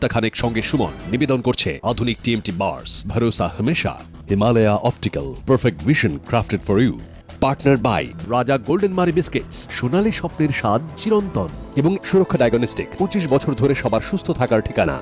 ঘণ্টা খানেক সঙ্গে সুমন নিবেদন করছে আধুনিক টিএমটি বার্স, ভরসা হমেশা, Himalaya optical perfect vision crafted for you partner by Raja golden Marie biscuits সোনালী স্বপ্নের স্বাদ চিরন্তন এবং সুরক্ষা ডায়াগনস্টিক পঁচিশ বছর ধরে সবার সুস্থ থাকার ঠিকানা।